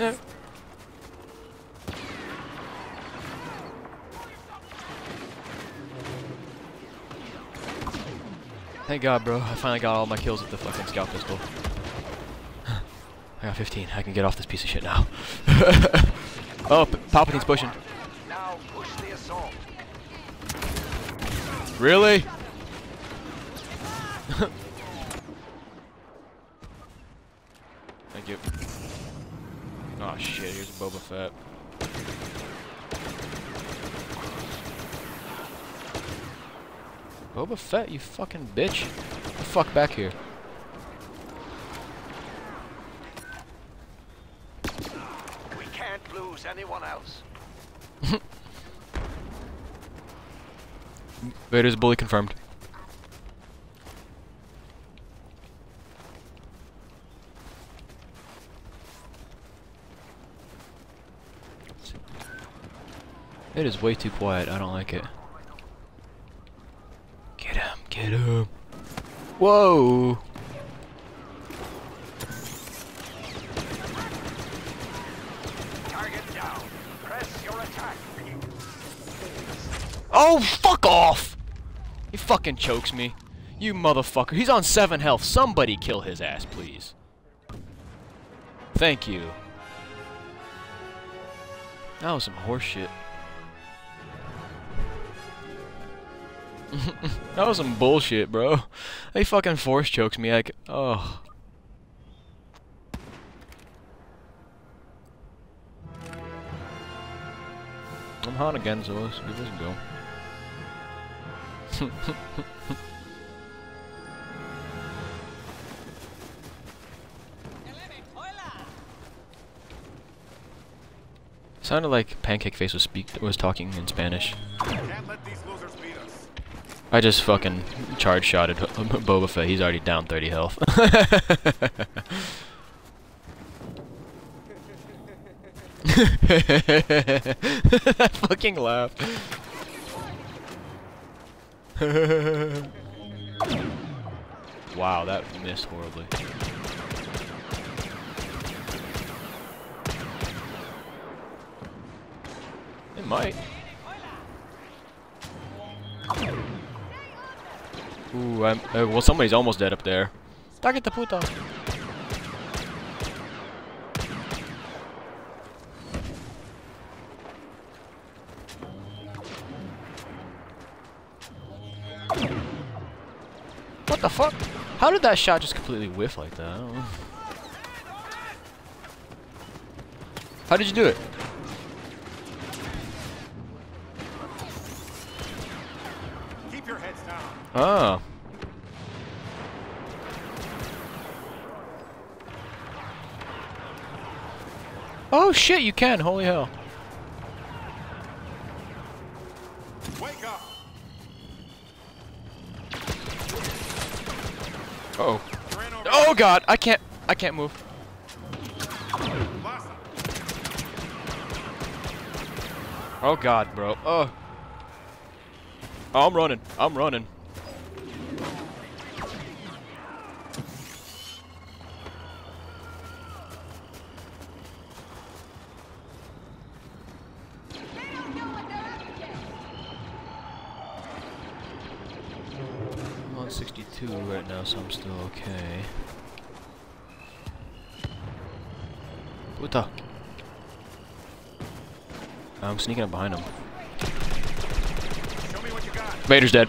Yeah. Thank God, bro. I finally got all my kills with the fucking scout pistol. I got 15. I can get off this piece of shit now. oh, Palpatine's pushing. Really? Thank you. Oh shit, here's Boba Fett. Boba Fett, you fucking bitch. Get the fuck back here. We can't lose anyone else. Vader's bully confirmed. It is way too quiet. I don't like it. Get him. Whoa! Target down. Press your attack. Oh, fuck off! He fucking chokes me. You motherfucker. He's on 7 health. Somebody kill his ass, please. Thank you. That was some horseshit. that was some bullshit, bro. He fucking force chokes me. Like, oh. I'm hot again, so let's give this a go. Sounded like Pancake Face was speak was talking in Spanish. I just fucking charge shotted Boba Fett. He's already down 30 health. that fucking laugh. wow, that missed horribly. It might. Ooh, I'm, uh, well, somebody's almost dead up there. Target the puto. What the fuck? How did that shot just completely whiff like that? How did you do it? Keep your heads down. Oh. Oh shit, you can. Holy hell. Wake up. Uh oh. You're in over. Oh god, I can't I can't move. Oh god, bro. Oh. Oh, I'm running. I'm running. I'm on 62 right I'm still okay. Puta. I'm sneaking up behind him. Vader's dead.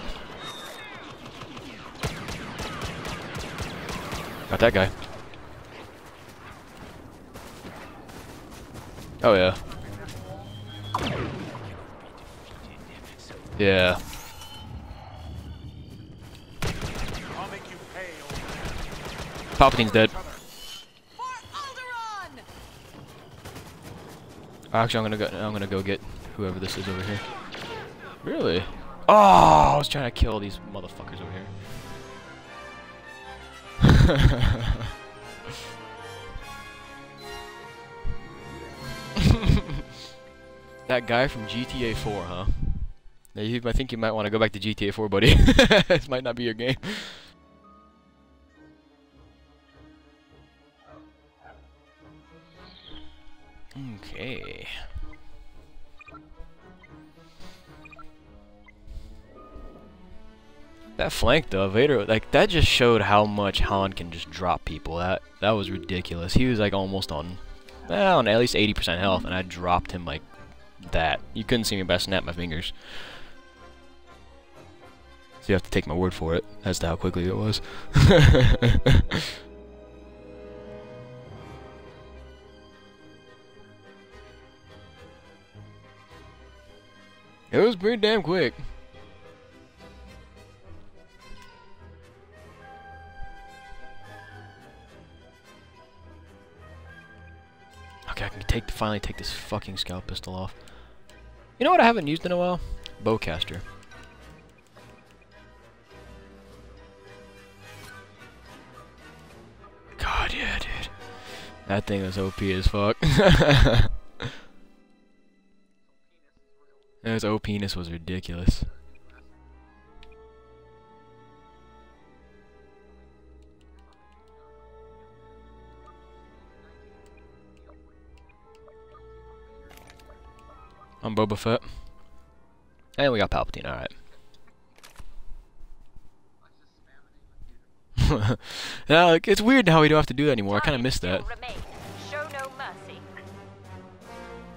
Got that guy. Oh yeah. Yeah. I'll make you pay, old man. Palpatine's dead. Actually, I'm gonna go. I'm gonna go get whoever this is over here. Really? Oh, I was trying to kill these motherfuckers over here. that guy from GTA 4, huh? I think you might want to go back to GTA 4, buddy. this might not be your game. That flank though, Vader, like that just showed how much Han can just drop people. That that was ridiculous. He was like almost on, well, on at least 80% health, and I dropped him like that. You couldn't see me but I snapped my fingers. So you have to take my word for it as to how quickly it was. it was pretty damn quick. Okay, I can take finally take this fucking scout pistol off. You know what I haven't used in a while? Bowcaster. God, yeah, dude. That thing was OP as fuck. His OPness was ridiculous. I'm Boba Fett. And we got Palpatine, alright. now, like, it's weird how we don't have to do that anymore. I kind of miss that. Show no mercy.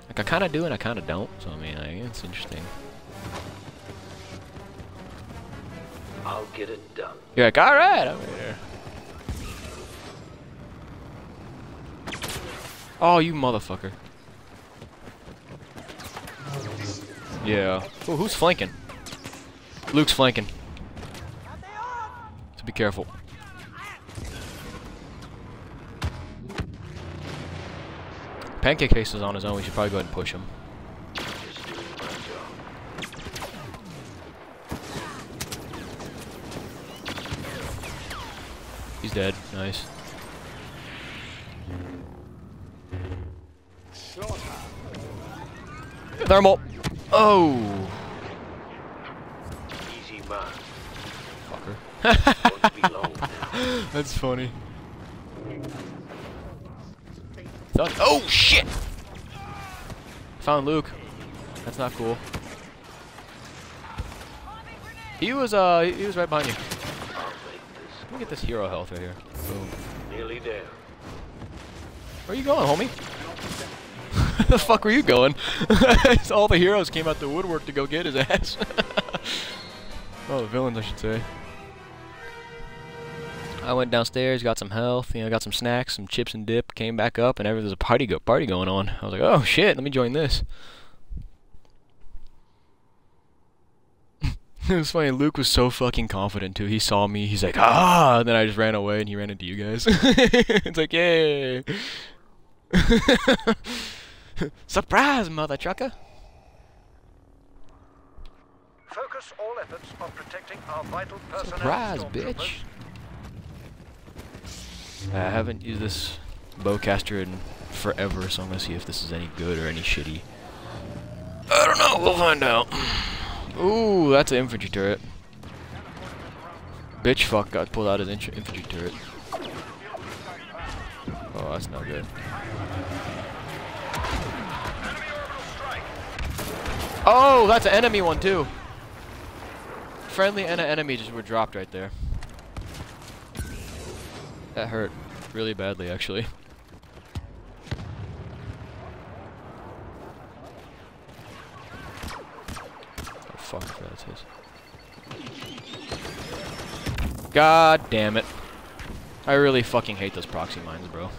Like, I kind of do and I kind of don't. So, I mean, like, it's interesting. I'll get it done. You're like, alright, I'm here. Oh, you motherfucker. Yeah. Who's flanking? Luke's flanking. So be careful. Pancake Face is on his own. We should probably go ahead and push him. He's dead. Nice. Thermal. Oh. Easy man. Fucker. Won't be long now. That's funny. Done. Oh shit! Found Luke. That's not cool. He was uh he was right behind you. I'll. Let me get this hero health right here. Boom. Nearly there. Where are you going, homie? the fuck were you going? All the heroes came out the woodwork to go get his ass. oh, the villains, I should say. I went downstairs, got some health, you know, got some snacks, some chips and dip, came back up, and there's a party go party going on. I was like, oh shit, let me join this. it was funny. Luke was so fucking confident too. He saw me. He's like, ah, and then I just ran away, and he ran into you guys. it's like, yay. Surprise, mother trucker. Focus all efforts on protecting our vital personnel. Surprise, bitch. I haven't used this bowcaster in forever, so I'm gonna see if this is any good or any shitty. I don't know. We'll find out. Ooh, that's an infantry turret. Bitch fuck got pulled out his infantry turret. Oh, that's not good. Oh, that's an enemy one too. Friendly and an enemy just were dropped right there. That hurt really badly, actually. Oh fuck, that's his. God damn it. I really fucking hate those proxy mines, bro.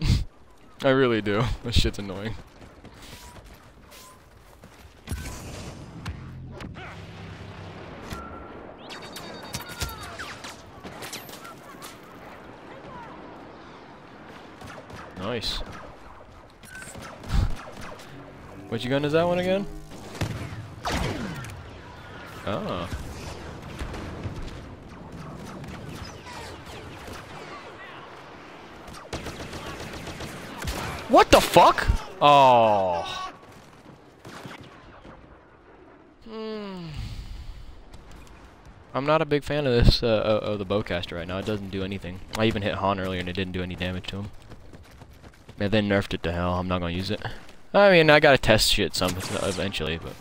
I really do. This shit's annoying. Nice. Which gun is that one again? Oh. What the fuck? Oh. Hmm. I'm not a big fan of this, uh, of the bowcaster right now. It doesn't do anything. I even hit Han earlier and it didn't do any damage to him. They then nerfed it to hell. I'm not gonna use it. I mean, I gotta test shit some eventually, but.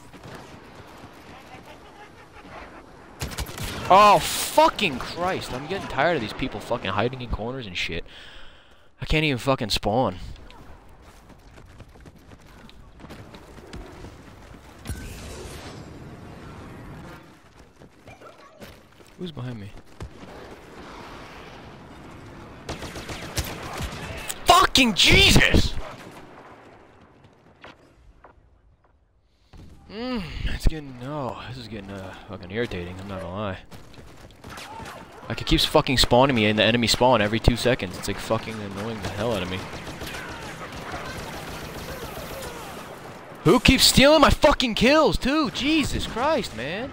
Oh, fucking Christ. I'm getting tired of these people fucking hiding in corners and shit. I can't even fucking spawn. Who's behind me? Fucking Jesus! Mmm, it's getting, no, this is getting, uh, fucking irritating, I'm not gonna lie. Like, it keeps fucking spawning me in the enemy spawn every two seconds. It's like fucking annoying the hell out of me. Who keeps stealing my fucking kills, too? Jesus Christ, man.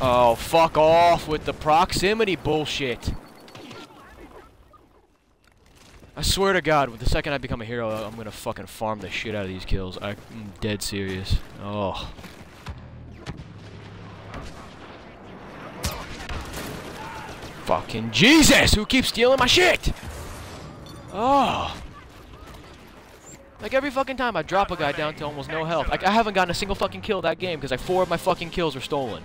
Oh, fuck off with the proximity bullshit. I swear to God, with the second I become a hero, I'm gonna fucking farm the shit out of these kills. I'm dead serious. Oh. Fucking Jesus! Who keeps stealing my shit? Oh. Like every fucking time I drop a guy down to almost no health. Like I haven't gotten a single fucking kill that game because like four of my fucking kills are stolen.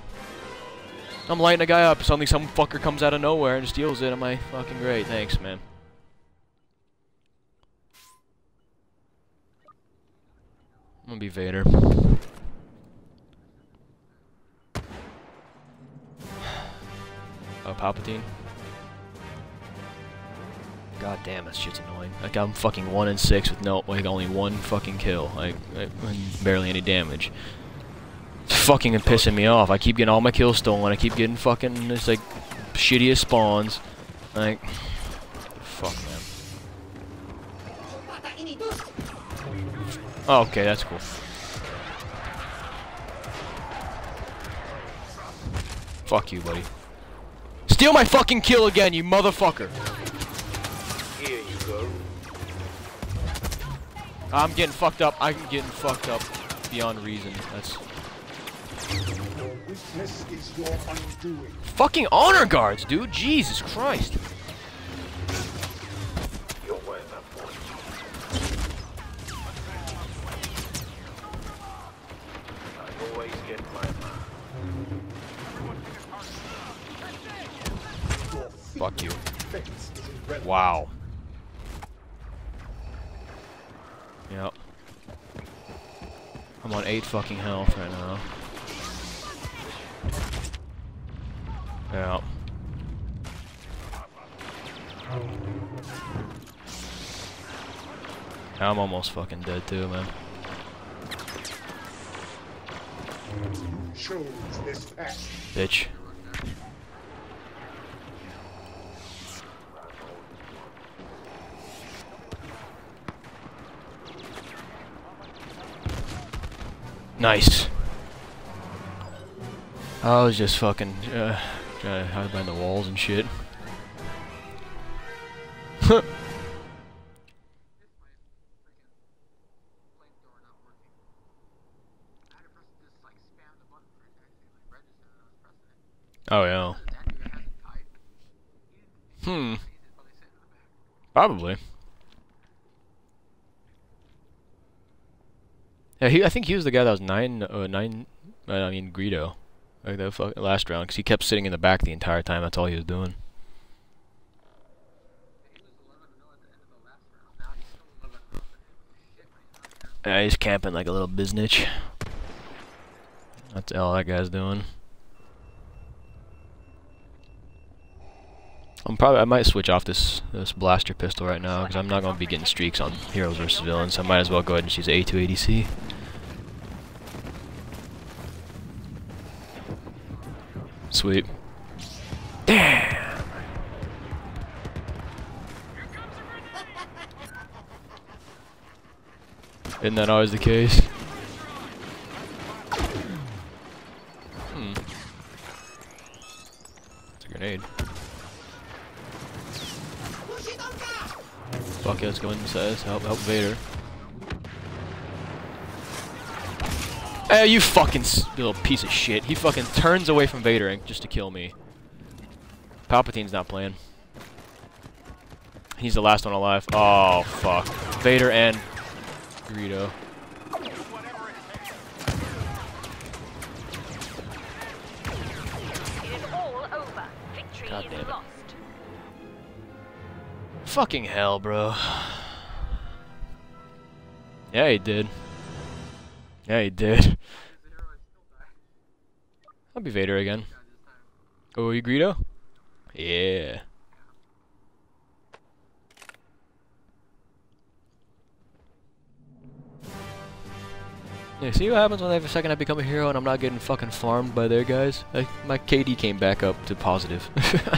I'm lighting a guy up, suddenly some fucker comes out of nowhere and steals it. I'm like, fucking great, thanks, man. I'm gonna be Vader. Oh, Palpatine. God damn, that shit's annoying. Like, I'm fucking 1 and 6 with no, like, only one fucking kill. Like barely any damage. It's fucking pissing me off. I keep getting all my kills stolen. I keep getting fucking, it's like, shittiest spawns. Like, fuck, man. Oh, okay, that's cool. Fuck you, buddy. Steal my fucking kill again, you motherfucker! Here you go. I'm getting fucked up. I'm getting fucked up beyond reason. That's fucking honor guards, dude. Jesus Christ. Your weather boy. I always get my Fuck you. Wow. Yep. I'm on 8 fucking health right now. Yep. I'm almost fucking dead too, man. Bitch. Nice. I was just fucking uh, trying to hide behind the walls and shit. oh yeah. Hmm. Probably. Yeah, he. I think he was the guy that was nine. Uh, nine. Uh, I mean, Greedo. Like the fuck, last round, because he kept sitting in the back the entire time. That's all he was doing. Yeah, he's camping like a little biznitch. That's all that guy's doing. I'm probably I might switch off this this blaster pistol right now because I'm not gonna be getting streaks on heroes versus villains. So I might as well go ahead and choose A280C. Sweet. Damn. Isn't that always the case? Hmm. It's a grenade. Fuck it, let's go inside. Help, help Vader. Hey, you fucking little piece of shit. He fucking turns away from Vader just to kill me. Palpatine's not playing. He's the last one alive. Oh, fuck. Vader and Greedo. God damn it. Fucking hell, bro. Yeah, he did. Yeah, he did. Be Vader again. Oh, you Greedo? Yeah. Yeah, see what happens when I have a second I become a hero and I'm not getting fucking farmed by their guys? Like, my KD came back up to positive.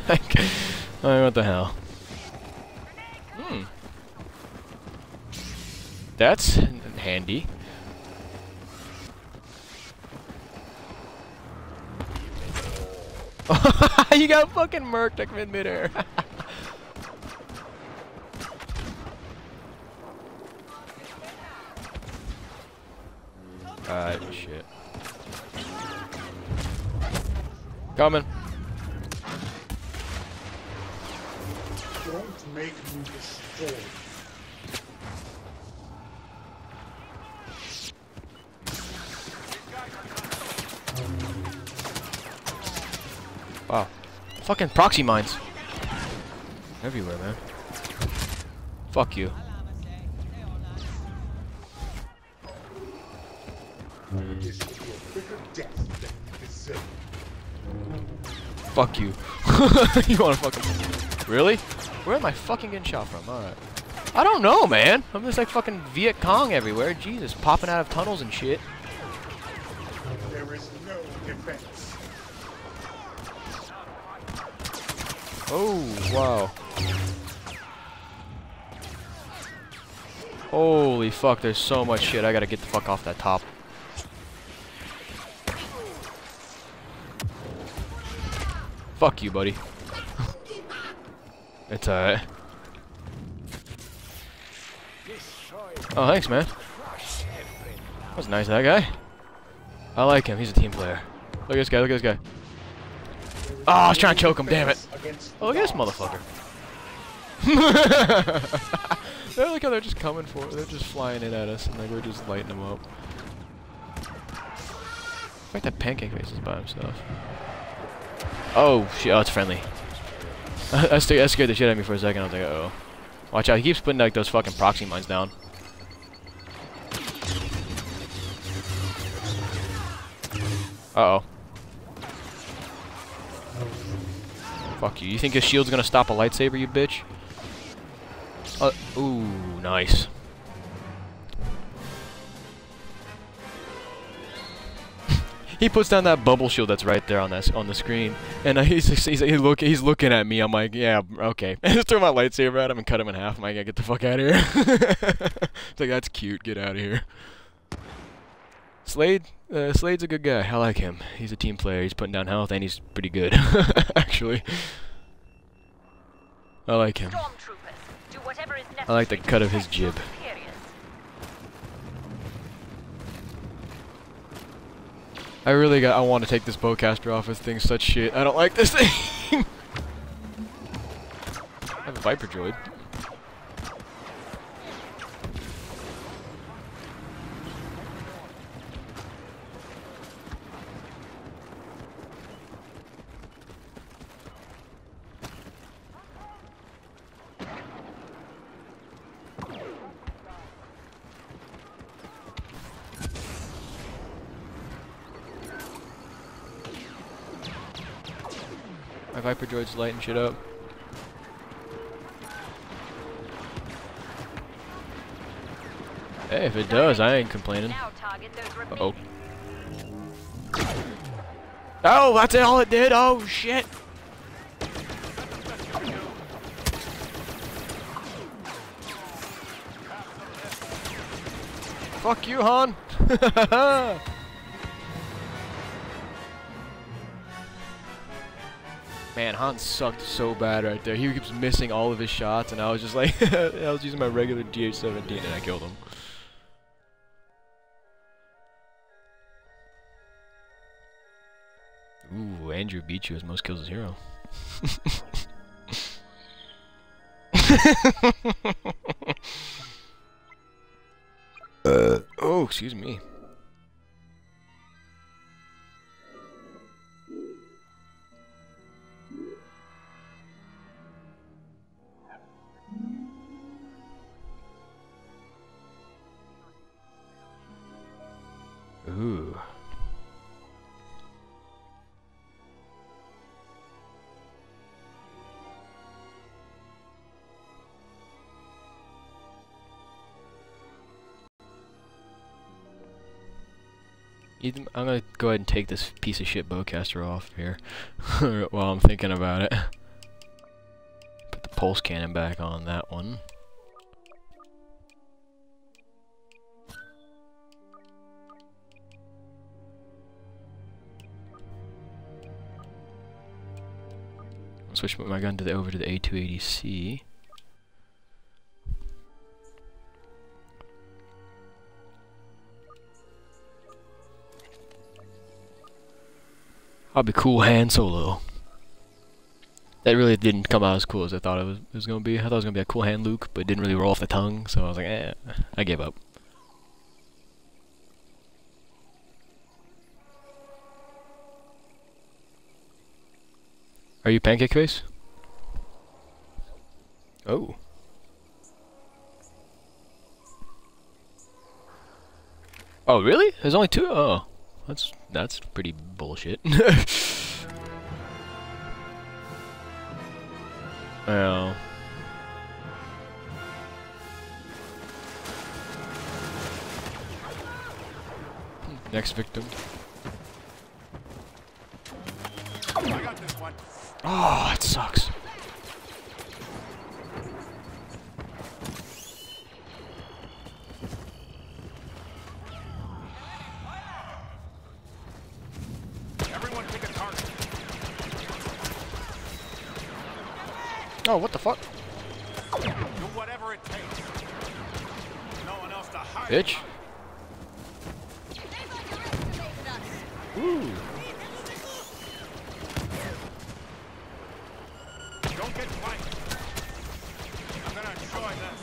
I mean, what the hell? Hmm. That's handy. you got fucking murked like mid midair. Ah, shit. Coming. Don't make me destroy. Fucking proxy mines. Everywhere, man. Fuck you. This will be a quicker death than you deserve. Fuck you. you wanna fucking... Really? Where am I fucking getting shot from? Alright. I don't know, man. I'm just like fucking Viet Cong everywhere. Jesus, popping out of tunnels and shit. There is no defense. Oh, wow. Holy fuck, there's so much shit. I gotta get the fuck off that top. Fuck you, buddy. it's alright. Oh, thanks, man. That was nice, that guy. I like him. He's a team player. Look at this guy. Look at this guy. Oh, I was trying to choke him. Damn it. Against Oh, look at this motherfucker. they look how they're just coming for They're just flying in at us, and like we're just lighting them up. In fact, that pancake face is by himself. Oh shit! Oh, it's friendly. I scared, that scared the shit out of me for a second. I was like, uh oh. Watch out! He keeps putting like those fucking proxy mines down. Uh oh. Fuck you. You think his shield's gonna stop a lightsaber, you bitch? Uh, ooh, nice. he puts down that bubble shield that's right there on that on the screen, and uh, he's, he's he's look he's looking at me. I'm like, yeah, okay. And just throw my lightsaber at him and cut him in half. I'm like, get the fuck out of here. it's like that's cute. Get out of here. Slade, uh, Slade's a good guy. I like him. He's a team player. He's putting down health, and he's pretty good, actually. I like him. Do whatever is. I like the cut of his jib. I really got. I want to take this bowcaster off. This thing's such shit. I don't like this thing. I have a Viper droid. Viper droid's lighting shit up. Hey, if it does, I ain't complaining. Now target those Uh oh. Oh, that's all it did? Oh, shit. Fuck you, Han. Man, Han sucked so bad right there. He keeps missing all of his shots, and I was just like, I was using my regular DH-17 and I killed him. Ooh, Andrew beat you as most kills as hero. uh, oh, excuse me. Ooh. I'm gonna go ahead and take this piece of shit bowcaster off here while I'm thinking about it. Put the pulse cannon back on that one. Switch my gun to the over to the A280C. I'll be cool Han Solo. That really didn't come out as cool as I thought it was, was gonna be. I thought it was gonna be a cool Han Luke, but it didn't really roll off the tongue, so I was like, eh, I gave up. Are you pancake face? Oh. Oh, really? There's only two? Oh. That's that's pretty bullshit. well. Next victim. Oh, it sucks. Everyone pick a target. Oh, what the fuck? Do whatever it takes. No one else to hide. Bitch. Ooh. Don't get flanked. I'm gonna enjoy this.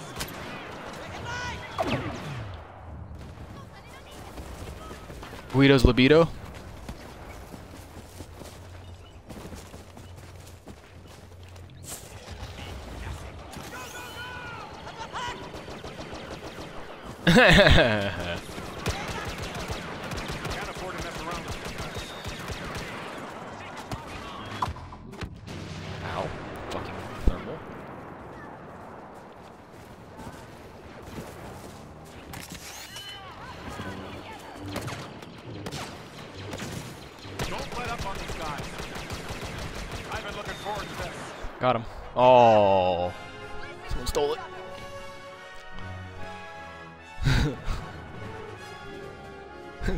Guido's libido.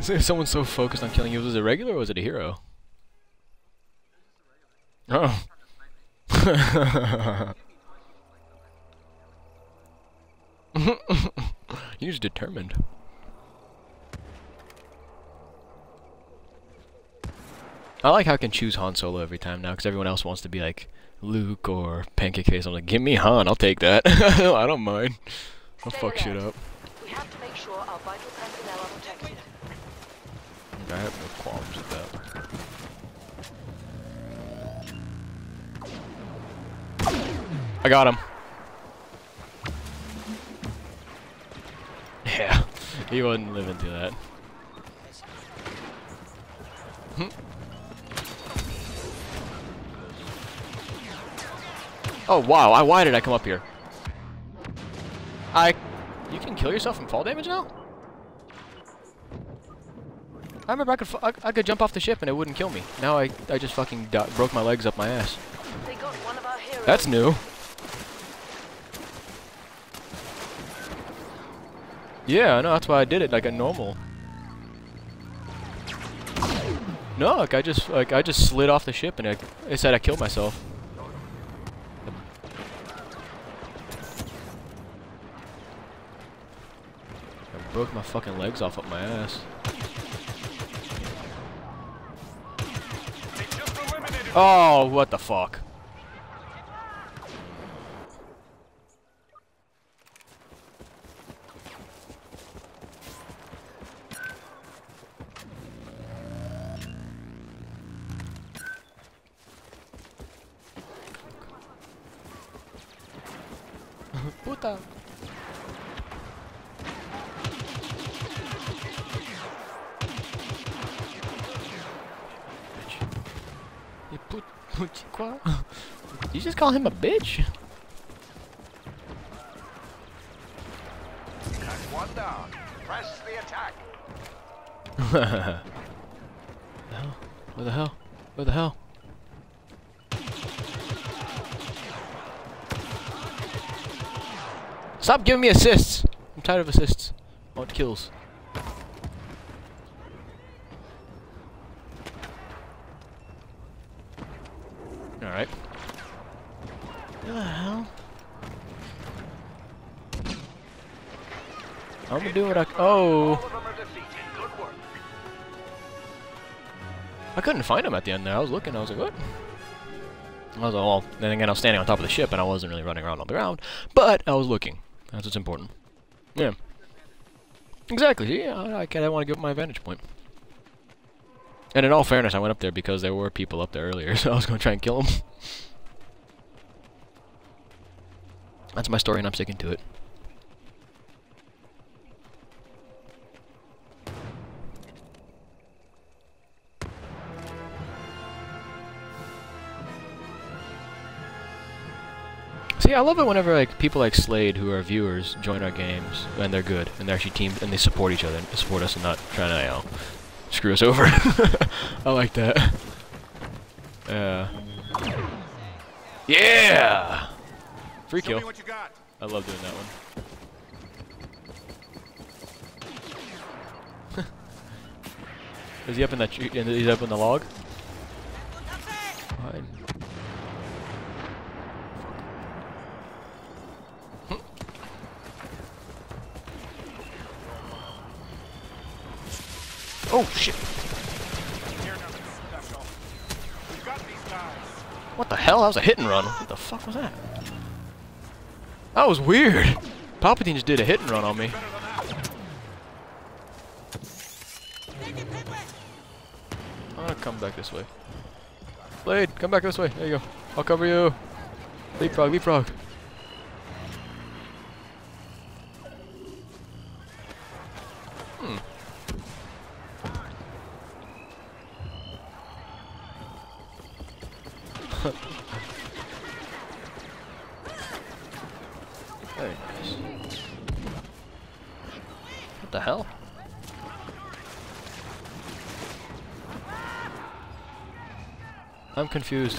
someone so focused on killing you? Was it a regular or was it a hero? Oh. He was determined. I like how I can choose Han Solo every time now, because everyone else wants to be like Luke or Pancake Face. I'm like, give me Han, I'll take that. I don't mind. I'll Stay fuck shit alert. up. We have to make sure our vital personnel are protected. I have no qualms with that. I got him. Yeah, he wasn't living through that. Hmm. oh wow! I, why did I come up here? I, you can kill yourself from fall damage now. I remember I could f I, I could jump off the ship and it wouldn't kill me. Now I I just fucking broke my legs up my ass. They got one of our heroes. That's new. Yeah, I know. That's why I did it like a normal. No, like I just like I just slid off the ship and I, it said I killed myself. I broke my fucking legs off up my ass. They just eliminated Oh, what the fuck? Puta. What? You just call him a bitch? That's one down. Press the attack. the hell? Where the hell? Where the hell? Stop giving me assists! I'm tired of assists. I want kills. Alright. What the hell? I'm gonna do what I. Oh! All of them are defeated. Good work. I couldn't find him at the end there. I was looking, I was like, what? I was like, well, then again, I was standing on top of the ship and I wasn't really running around on the ground, but I was looking. That's what's important. Yeah. Exactly, see? I, I, I want to give up my vantage point. And in all fairness, I went up there because there were people up there earlier, so I was going to try and kill them. That's my story and I'm sticking to it. I love it whenever like people like Slade, who are viewers, join our games and they're good and they're actually teamed and they support each other and support us and not trying to, you know, screw us over. I like that. Yeah. Yeah. Free kill. me what you got. I love doing that one. Is he up in that tree? Is he up in the log? Fine. Oh shit! What the hell? That was a hit and run. What the fuck was that? That was weird. Palpatine just did a hit and run on me. I'm gonna come back this way. Blade, come back this way. There you go. I'll cover you. Leapfrog, leapfrog. Hmm. Very nice. What the hell? I'm confused.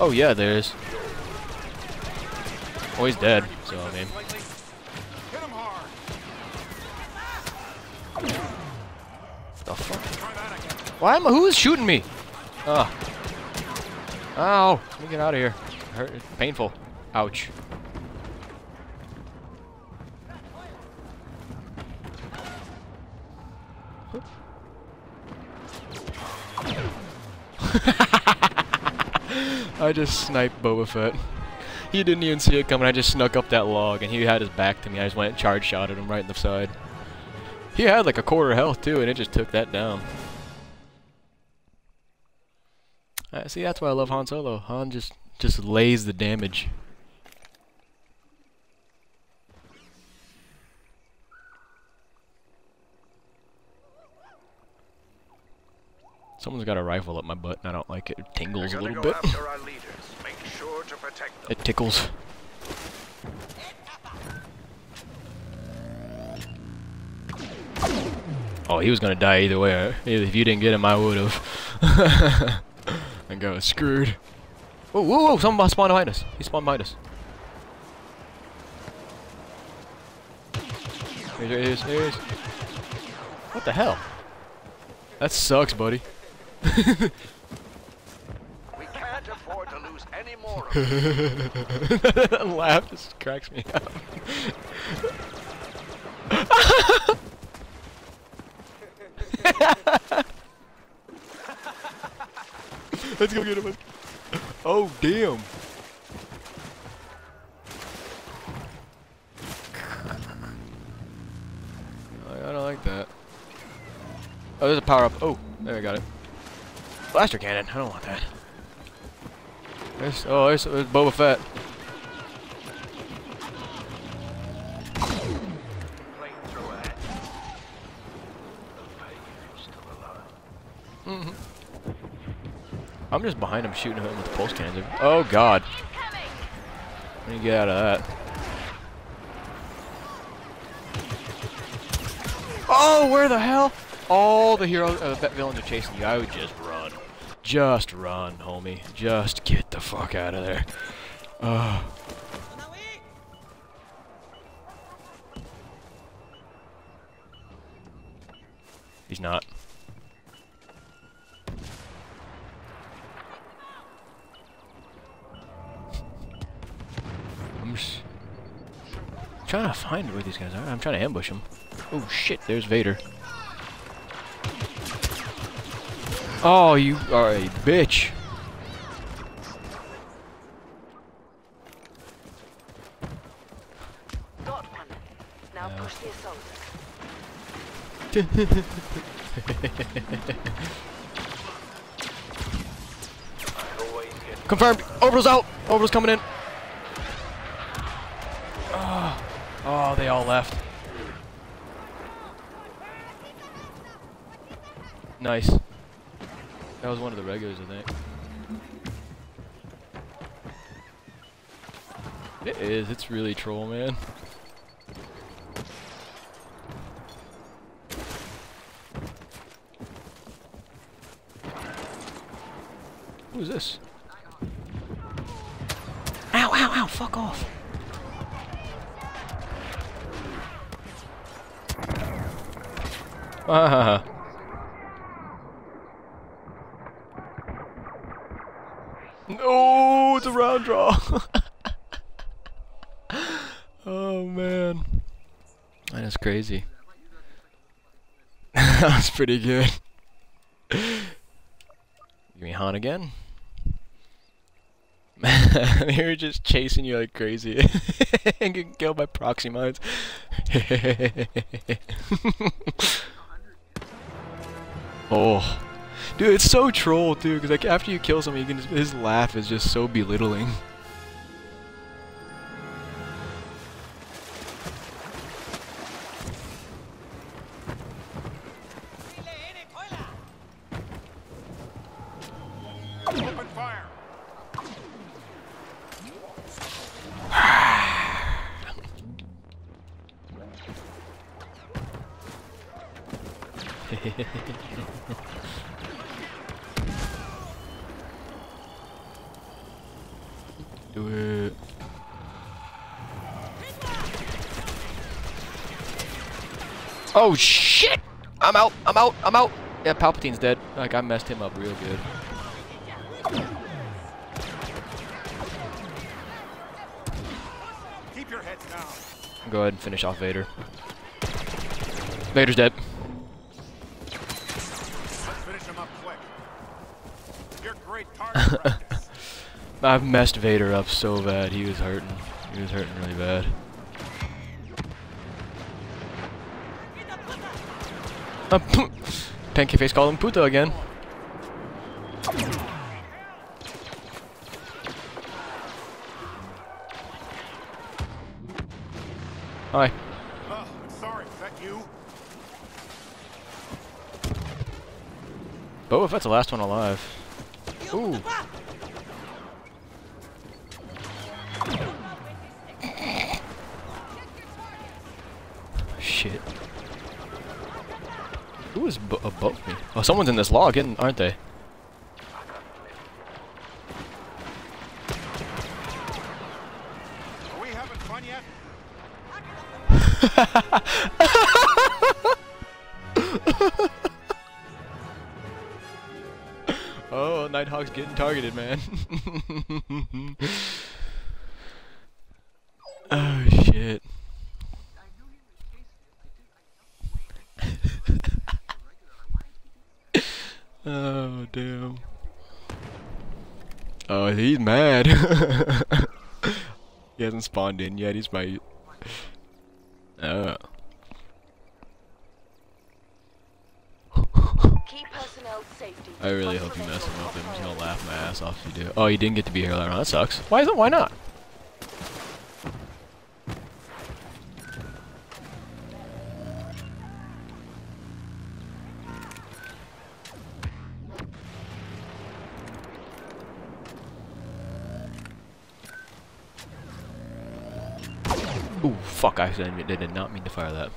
Oh yeah, there is. Oh, he's dead. So I mean, the fuck? Why am I? Who is shooting me? Ah. Ow! Let me get out of here. Hurt. Painful. Ouch. I just sniped Boba Fett. He didn't even see it coming. I just snuck up that log, and he had his back to me. I just went and charge shot at him right in the side. He had like a quarter health too, and it just took that down. Uh, see, that's why I love Han Solo. Han just just lays the damage. Someone's got a rifle up my butt, and I don't like it. It tingles a little bit. It tickles. Oh, he was gonna die either way. If you didn't get him, I would've. guy was screwed. Whoa, whoa, whoa! Someone spawned behind us. He spawned behind us. Here he is. What the hell? That sucks, buddy. that laugh just cracks me up. Let's go get him. Oh, damn. Oh, I I don't like that. Oh, there's a power up. Oh, there I got it. Blaster cannon. I don't want that. There's, oh, there's, there's Boba Fett. Mm-hmm. I'm just behind him shooting him with the pulse cannons. Oh god. Let me get out of that. Oh, where the hell? All the heroes, uh, vi- villains are chasing you. I would just run. Just run, homie. Just get the fuck out of there. Uh. He's not. I'm just trying to find where these guys are. I'm trying to ambush them. Oh shit, there's Vader. Oh, you are a bitch. Got one. Now push the assault. Confirmed. Orbital's out. Orbital's coming in. Oh, oh, they all left. Nice. That was one of the regulars, I think. It is. It's really troll, man. Who's this? Ow, ow, ow, fuck off. Ah. No, it's a round draw. oh man. That is crazy. that was pretty good. Give me Han again. Man, they were just chasing you like crazy and getting killed by proxy mines. oh, dude, it's so troll, dude. Because like after you kill someone, you can just, his laugh is just so belittling. Oh shit! I'm out. I'm out. I'm out. Yeah, Palpatine's dead. Like I messed him up real good. Keep your heads down. Go ahead and finish off Vader. Vader's dead. Let's finish him up quick. You're great target. I've messed Vader up so bad. He was hurting. He was hurting really bad. Uh, Pancake Face called him Puto again. Hi. Oh, sorry, is that you? Boba Fett's the last one alive. Ooh. Oh, someone's in this log, aren't they? Are we having fun yet? Oh, Nighthawk's getting targeted, man. oh, shit. oh, damn. Oh, he's mad. he hasn't spawned in yet, he's my... Oh. Key personnel safety. I really hope you mess him up. I'm just gonna laugh my ass off if you do. Oh, you didn't get to be here later on. That sucks. Why is it? Why not? Ooh, fuck, I accidentally did not mean to fire that.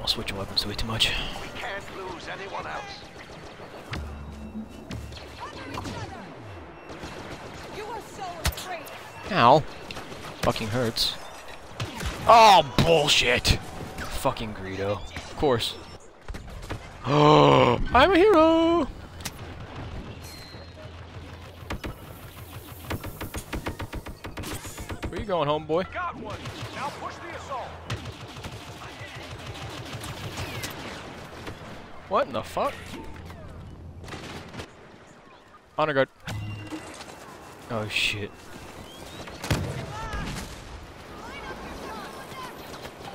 I'll switch weapons way too much. We can't lose anyone else. You are so afraid. Ow. Fucking hurts. Oh, bullshit! Fucking Greedo. Of course. Oh, I'm a hero! You going, homeboy? Got one. Now push the assault. What in the fuck? Honor guard. Oh shit.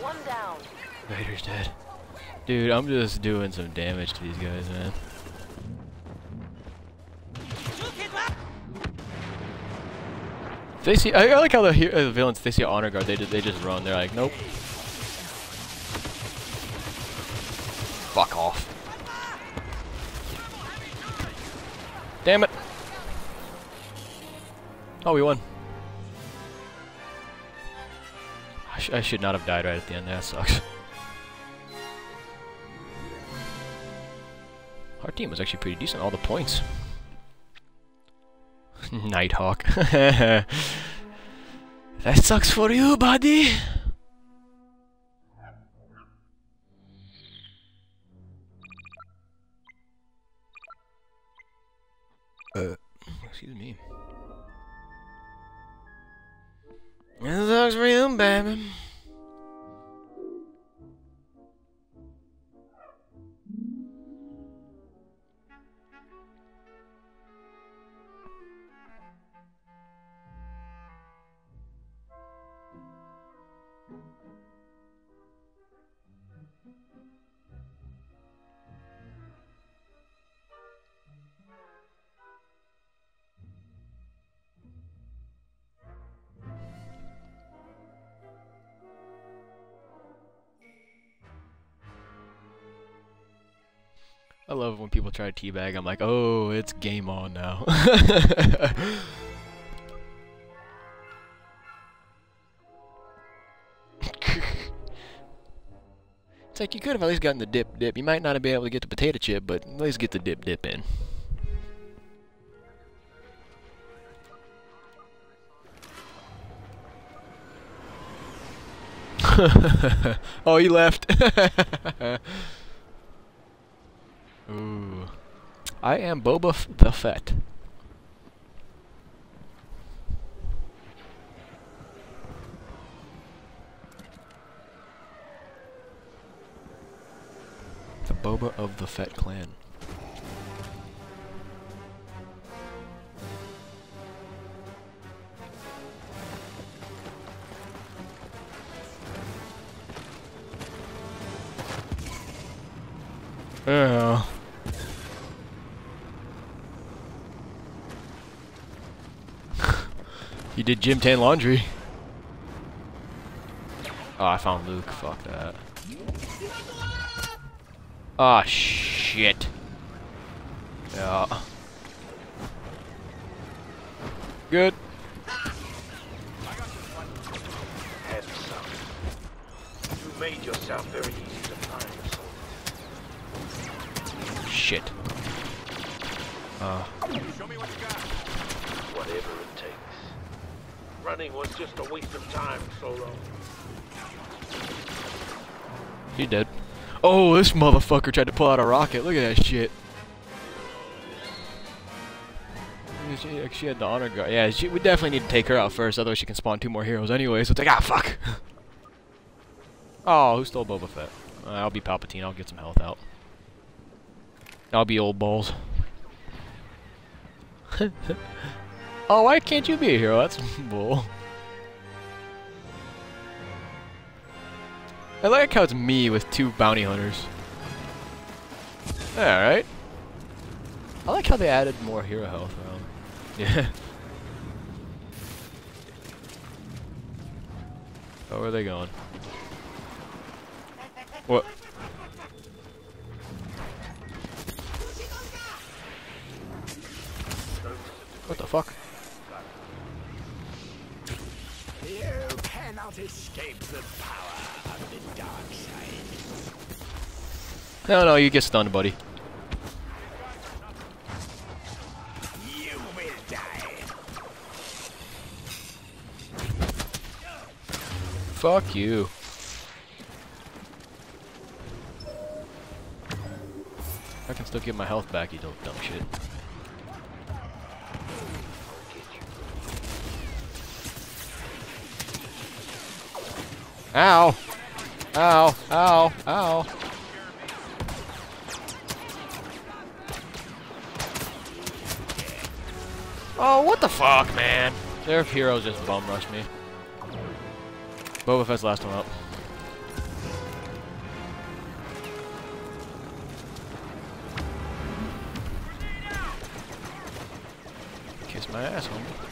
One down. Vader's dead. Dude, I'm just doing some damage to these guys, man. They see. I, I like how the, uh, the villains. They see honor guard. They they just run. They're like, nope. Fuck off. Damn it. Oh, we won. I, sh I should not have died right at the end. That sucks. Our team was actually pretty decent. All the points. Nighthawk. that sucks for you, buddy. Uh, excuse me. That sucks for you, baby. Try to teabag. I'm like, oh, it's game on now. it's like you could have at least gotten the dip dip. You might not have been able to get the potato chip, but at least get the dip dip in. oh, he left. Ooh. I am Boba F the Fett. The Boba of the Fett clan. Oh. You did gym tan laundry. Oh, I found Luke. Fuck that. Ah, shit. Yeah. Good. You made yourself very easy to find, Shit. Uh, Show me what you got. whatever it takes. Running was just a waste of time, Solo. he dead. Oh, this motherfucker tried to pull out a rocket. Look at that shit. She, she had the honor guard. Yeah, she, we definitely need to take her out first, otherwise she can spawn two more heroes anyway. So it's like, ah, fuck. oh, who stole Boba Fett? Uh, I'll be Palpatine. I'll get some health out. I'll be old balls. oh, why can't you be a hero? That's bull. I like how it's me with two bounty hunters. Alright. I like how they added more hero health around. Yeah. Oh, where are they going? What? What the fuck? Cannot escape the power of the dark side. No, no, you get stunned, buddy. You will die. Fuck you. I can still get my health back, you don't dumb shit. Ow! Ow! Ow! Ow! Oh, what the fuck, man? Their heroes just bum rush me. Boba Fett's last one up. Kiss my ass, homie.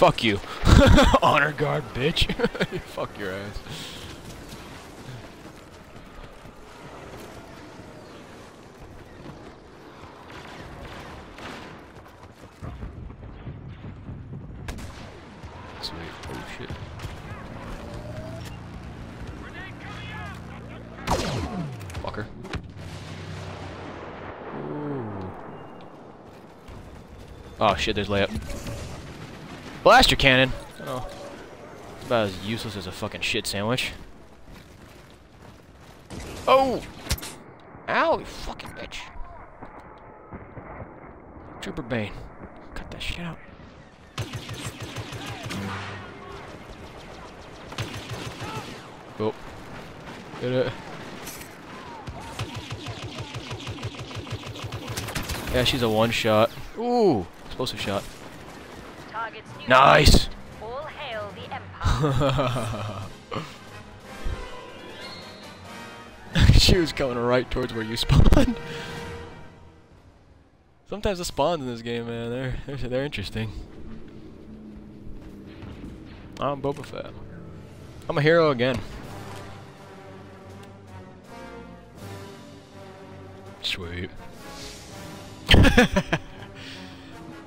Fuck you. Honor guard, bitch. Fuck your ass. Sweet. Oh shit. Fucker. Ooh. Oh shit, there's layup. Blaster cannon! Oh. About as useless as a fucking shit sandwich. Oh! Ow, you fucking bitch. Trooper Bane. Cut that shit out. Oh. Get it. Yeah, she's a one shot. Ooh, explosive shot. Nice. All hail the Empire. she was going right towards where you spawned. Sometimes the spawns in this game, man, they're they're, they're interesting. I'm Boba Fett. I'm a hero again. Sweet.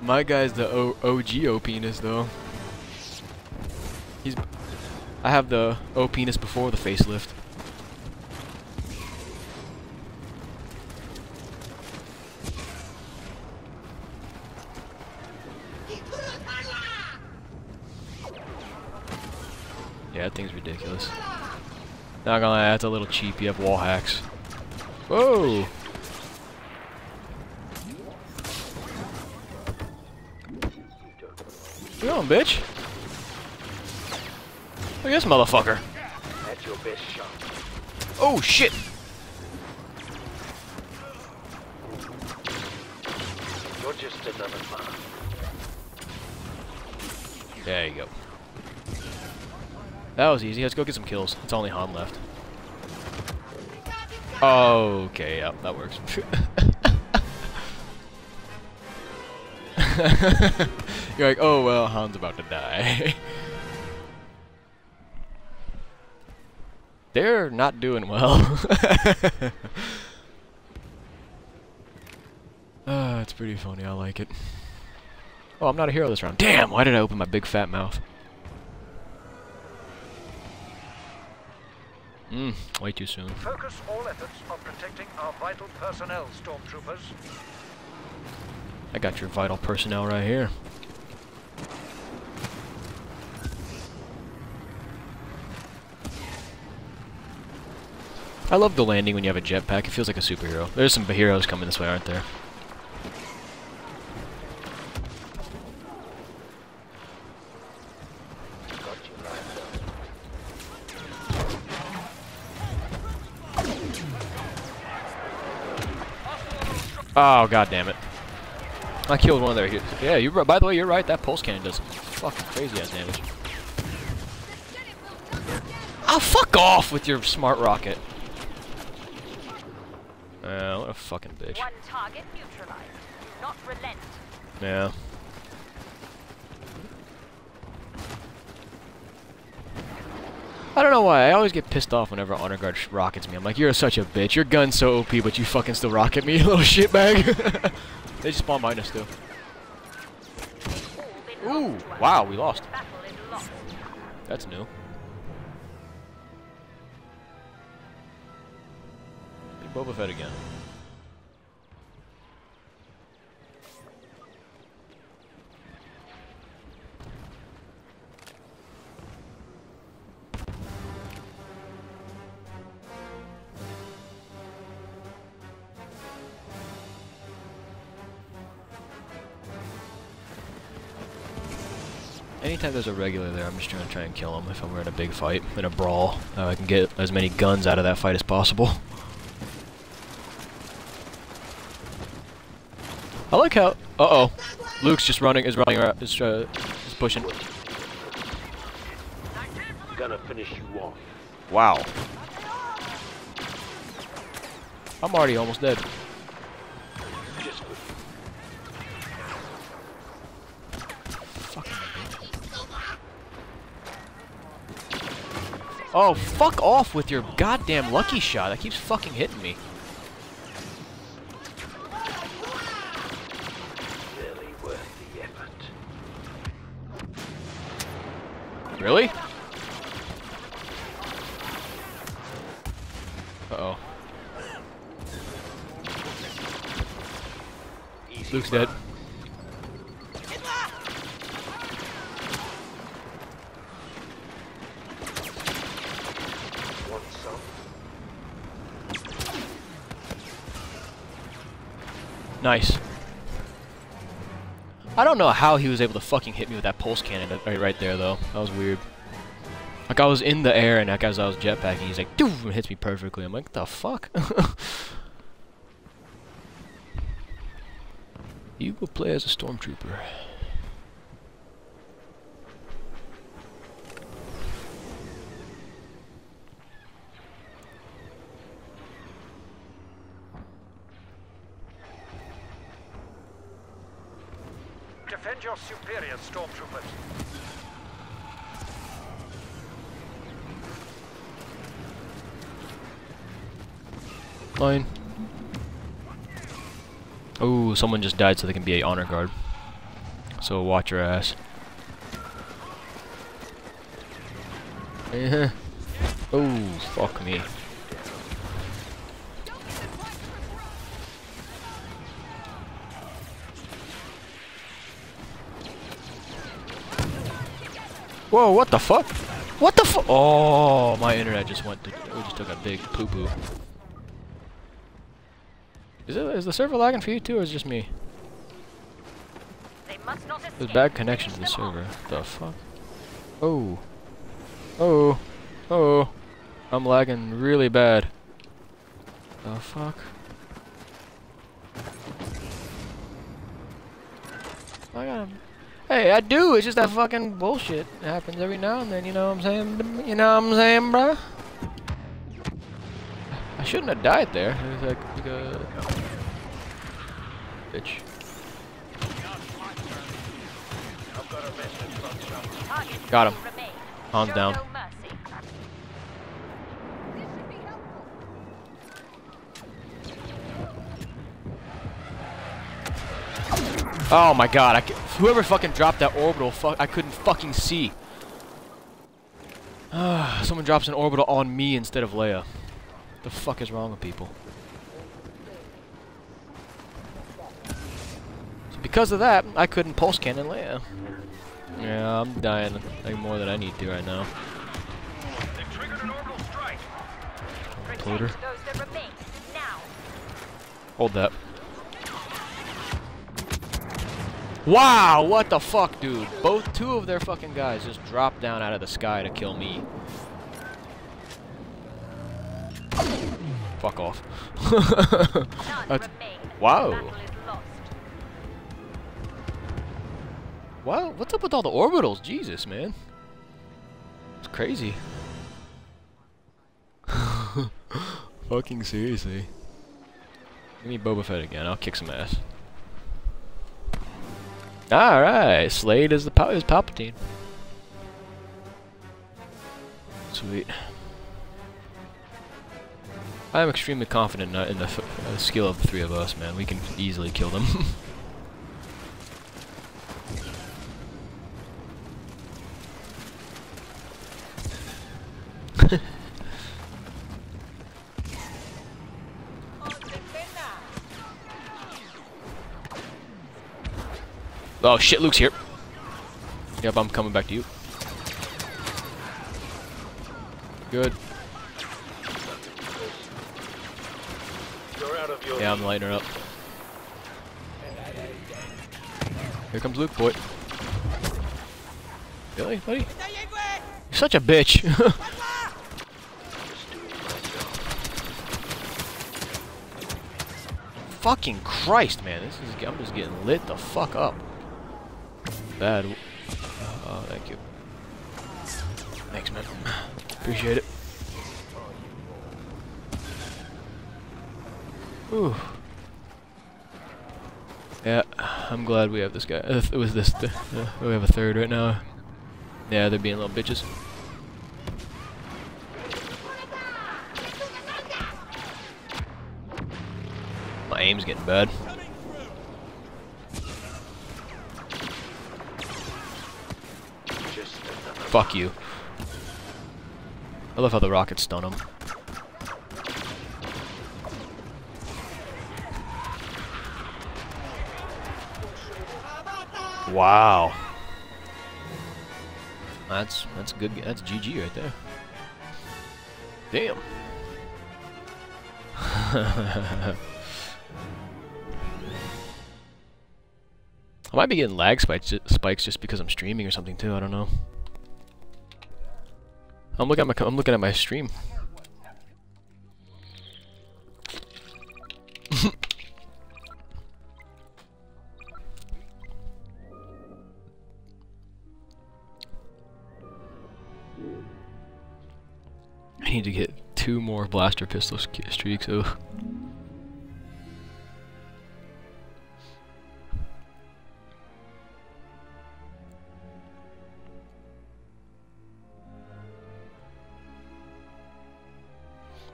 My guy's the o OG O penis though. He's. I have the O penis before the facelift. Yeah, that thing's ridiculous. Not gonna lie, that's a little cheap. You have wall hacks. Whoa! Come on, bitch. Look at this motherfucker. That's your best shot. Oh, shit! You're just another man. There you go. That was easy. Let's go get some kills. It's only Han left. Okay, yeah, that works. You're like, oh well, Han's about to die. They're not doing well. Ah, it's pretty funny. I like it. Oh, I'm not a hero this round. Damn! Why did I open my big fat mouth? Mmm, way too soon. Focus all efforts on protecting our vital personnel, stormtroopers. I got your vital personnel right here. I love the landing when you have a jetpack. It feels like a superhero. There's some heroes coming this way, aren't there? Oh, god damn it. I killed one of their heroes. Yeah, you by the way, you're right. That pulse cannon does fucking crazy ass damage. Oh, fuck off with your smart rocket. Uh, what a fucking bitch. One target neutralized. Do Not relent. Yeah. I don't know why. I always get pissed off whenever Honor Guard sh- rockets me. I'm like, you're such a bitch. Your gun's so OP, but you fucking still rocket me, you little shitbag. they just spawn behind us, too. Ooh, wow, we lost. Battle is lost. That's new. Boba Fett again. Anytime there's a regular there, I'm just trying to try and kill him if I'm in a big fight, in a brawl. Uh, I can get as many guns out of that fight as possible. I like how. Uh oh, Luke's just running. Is running. around- Is uh, is pushing. Gonna finish you off. Wow. I'm already almost dead. Just. Oh, fuck off with your goddamn lucky shot. That keeps fucking hitting me. Really? Uh oh. Luke's dead. Nice. I don't know how he was able to fucking hit me with that pulse cannon right, right there, though. That was weird. Like, I was in the air, and like, as I was jetpacking, he's like, doof, hits me perfectly. I'm like, the fuck? you will play as a stormtrooper. Defend your superior, stormtroopers. Fine. Oh, someone just died so they can be a honor guard. So watch your ass. Oh, fuck me. Whoa, what the fuck? What the fuck? Oh, my internet just went to, we just took a big poo-poo. Is it is the server lagging for you too, or is it just me? They must not There's bad connection to the server. The fuck? Oh. Oh. Oh. I'm lagging really bad. The fuck? I got him. Hey, I do. It's just that fucking bullshit happens every now and then. You know what I'm saying? You know what I'm saying, bruh? I shouldn't have died there. It was like, like a bitch. Got a message from someone. Targets Got him. still remain. Arms Show down. Oh my god, I ca whoever fucking dropped that orbital, fuck, I couldn't fucking see. Ah, someone drops an orbital on me instead of Leia. The fuck is wrong with people? So because of that, I couldn't pulse cannon Leia. Yeah, I'm dying like more than I need to right now. They've triggered an orbital strike. Toter. Protect those that remain. Now. Hold that. Wow, what the fuck, dude? Both two of their fucking guys just dropped down out of the sky to kill me. Fuck off. None That's- remain. wow. The battle is lost. Wow, what's up with all the orbitals? Jesus, man. It's crazy. Fucking seriously. Give me Boba Fett again. I'll kick some ass. Alright, Slade is the Pal is Palpatine. Sweet. I am extremely confident in uh, the, uh, skill of the three of us, man. We can easily kill them. oh shit, Luke's here. Yep, I'm coming back to you. Good. Yeah, I'm lighting her up. Here comes Luke, boy. Really, buddy? You're such a bitch. Fucking Christ, man! This is I'm just getting lit the fuck up. Bad. Oh, thank you. Thanks, man. Appreciate it. Yeah, I'm glad we have this guy. Uh, it was this. Uh, we have a third right now. Yeah, they're being little bitches. My aim's getting bad. Fuck you. I love how the rockets stun him. Wow. That's that's good. That's GG right there. Damn. I might be getting lag spikes, spikes just because I'm streaming or something too. I don't know. I'm looking at my I'm looking at my stream. Blaster pistol streaks. Ugh.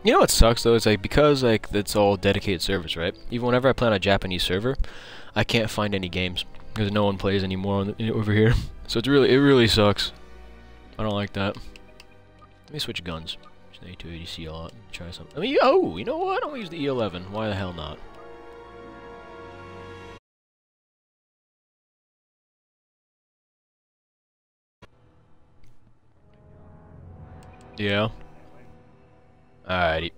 You know what sucks though? It's like because like it's all dedicated servers, right? Even whenever I play on a Japanese server, I can't find any games because no one plays anymore the, over here. So it's really it really sucks. I don't like that. Let me switch guns. Just an A280C a lot. Try something. I mean, oh, you know what? Gonna use the E11. Why the hell not? Yeah. Alrighty.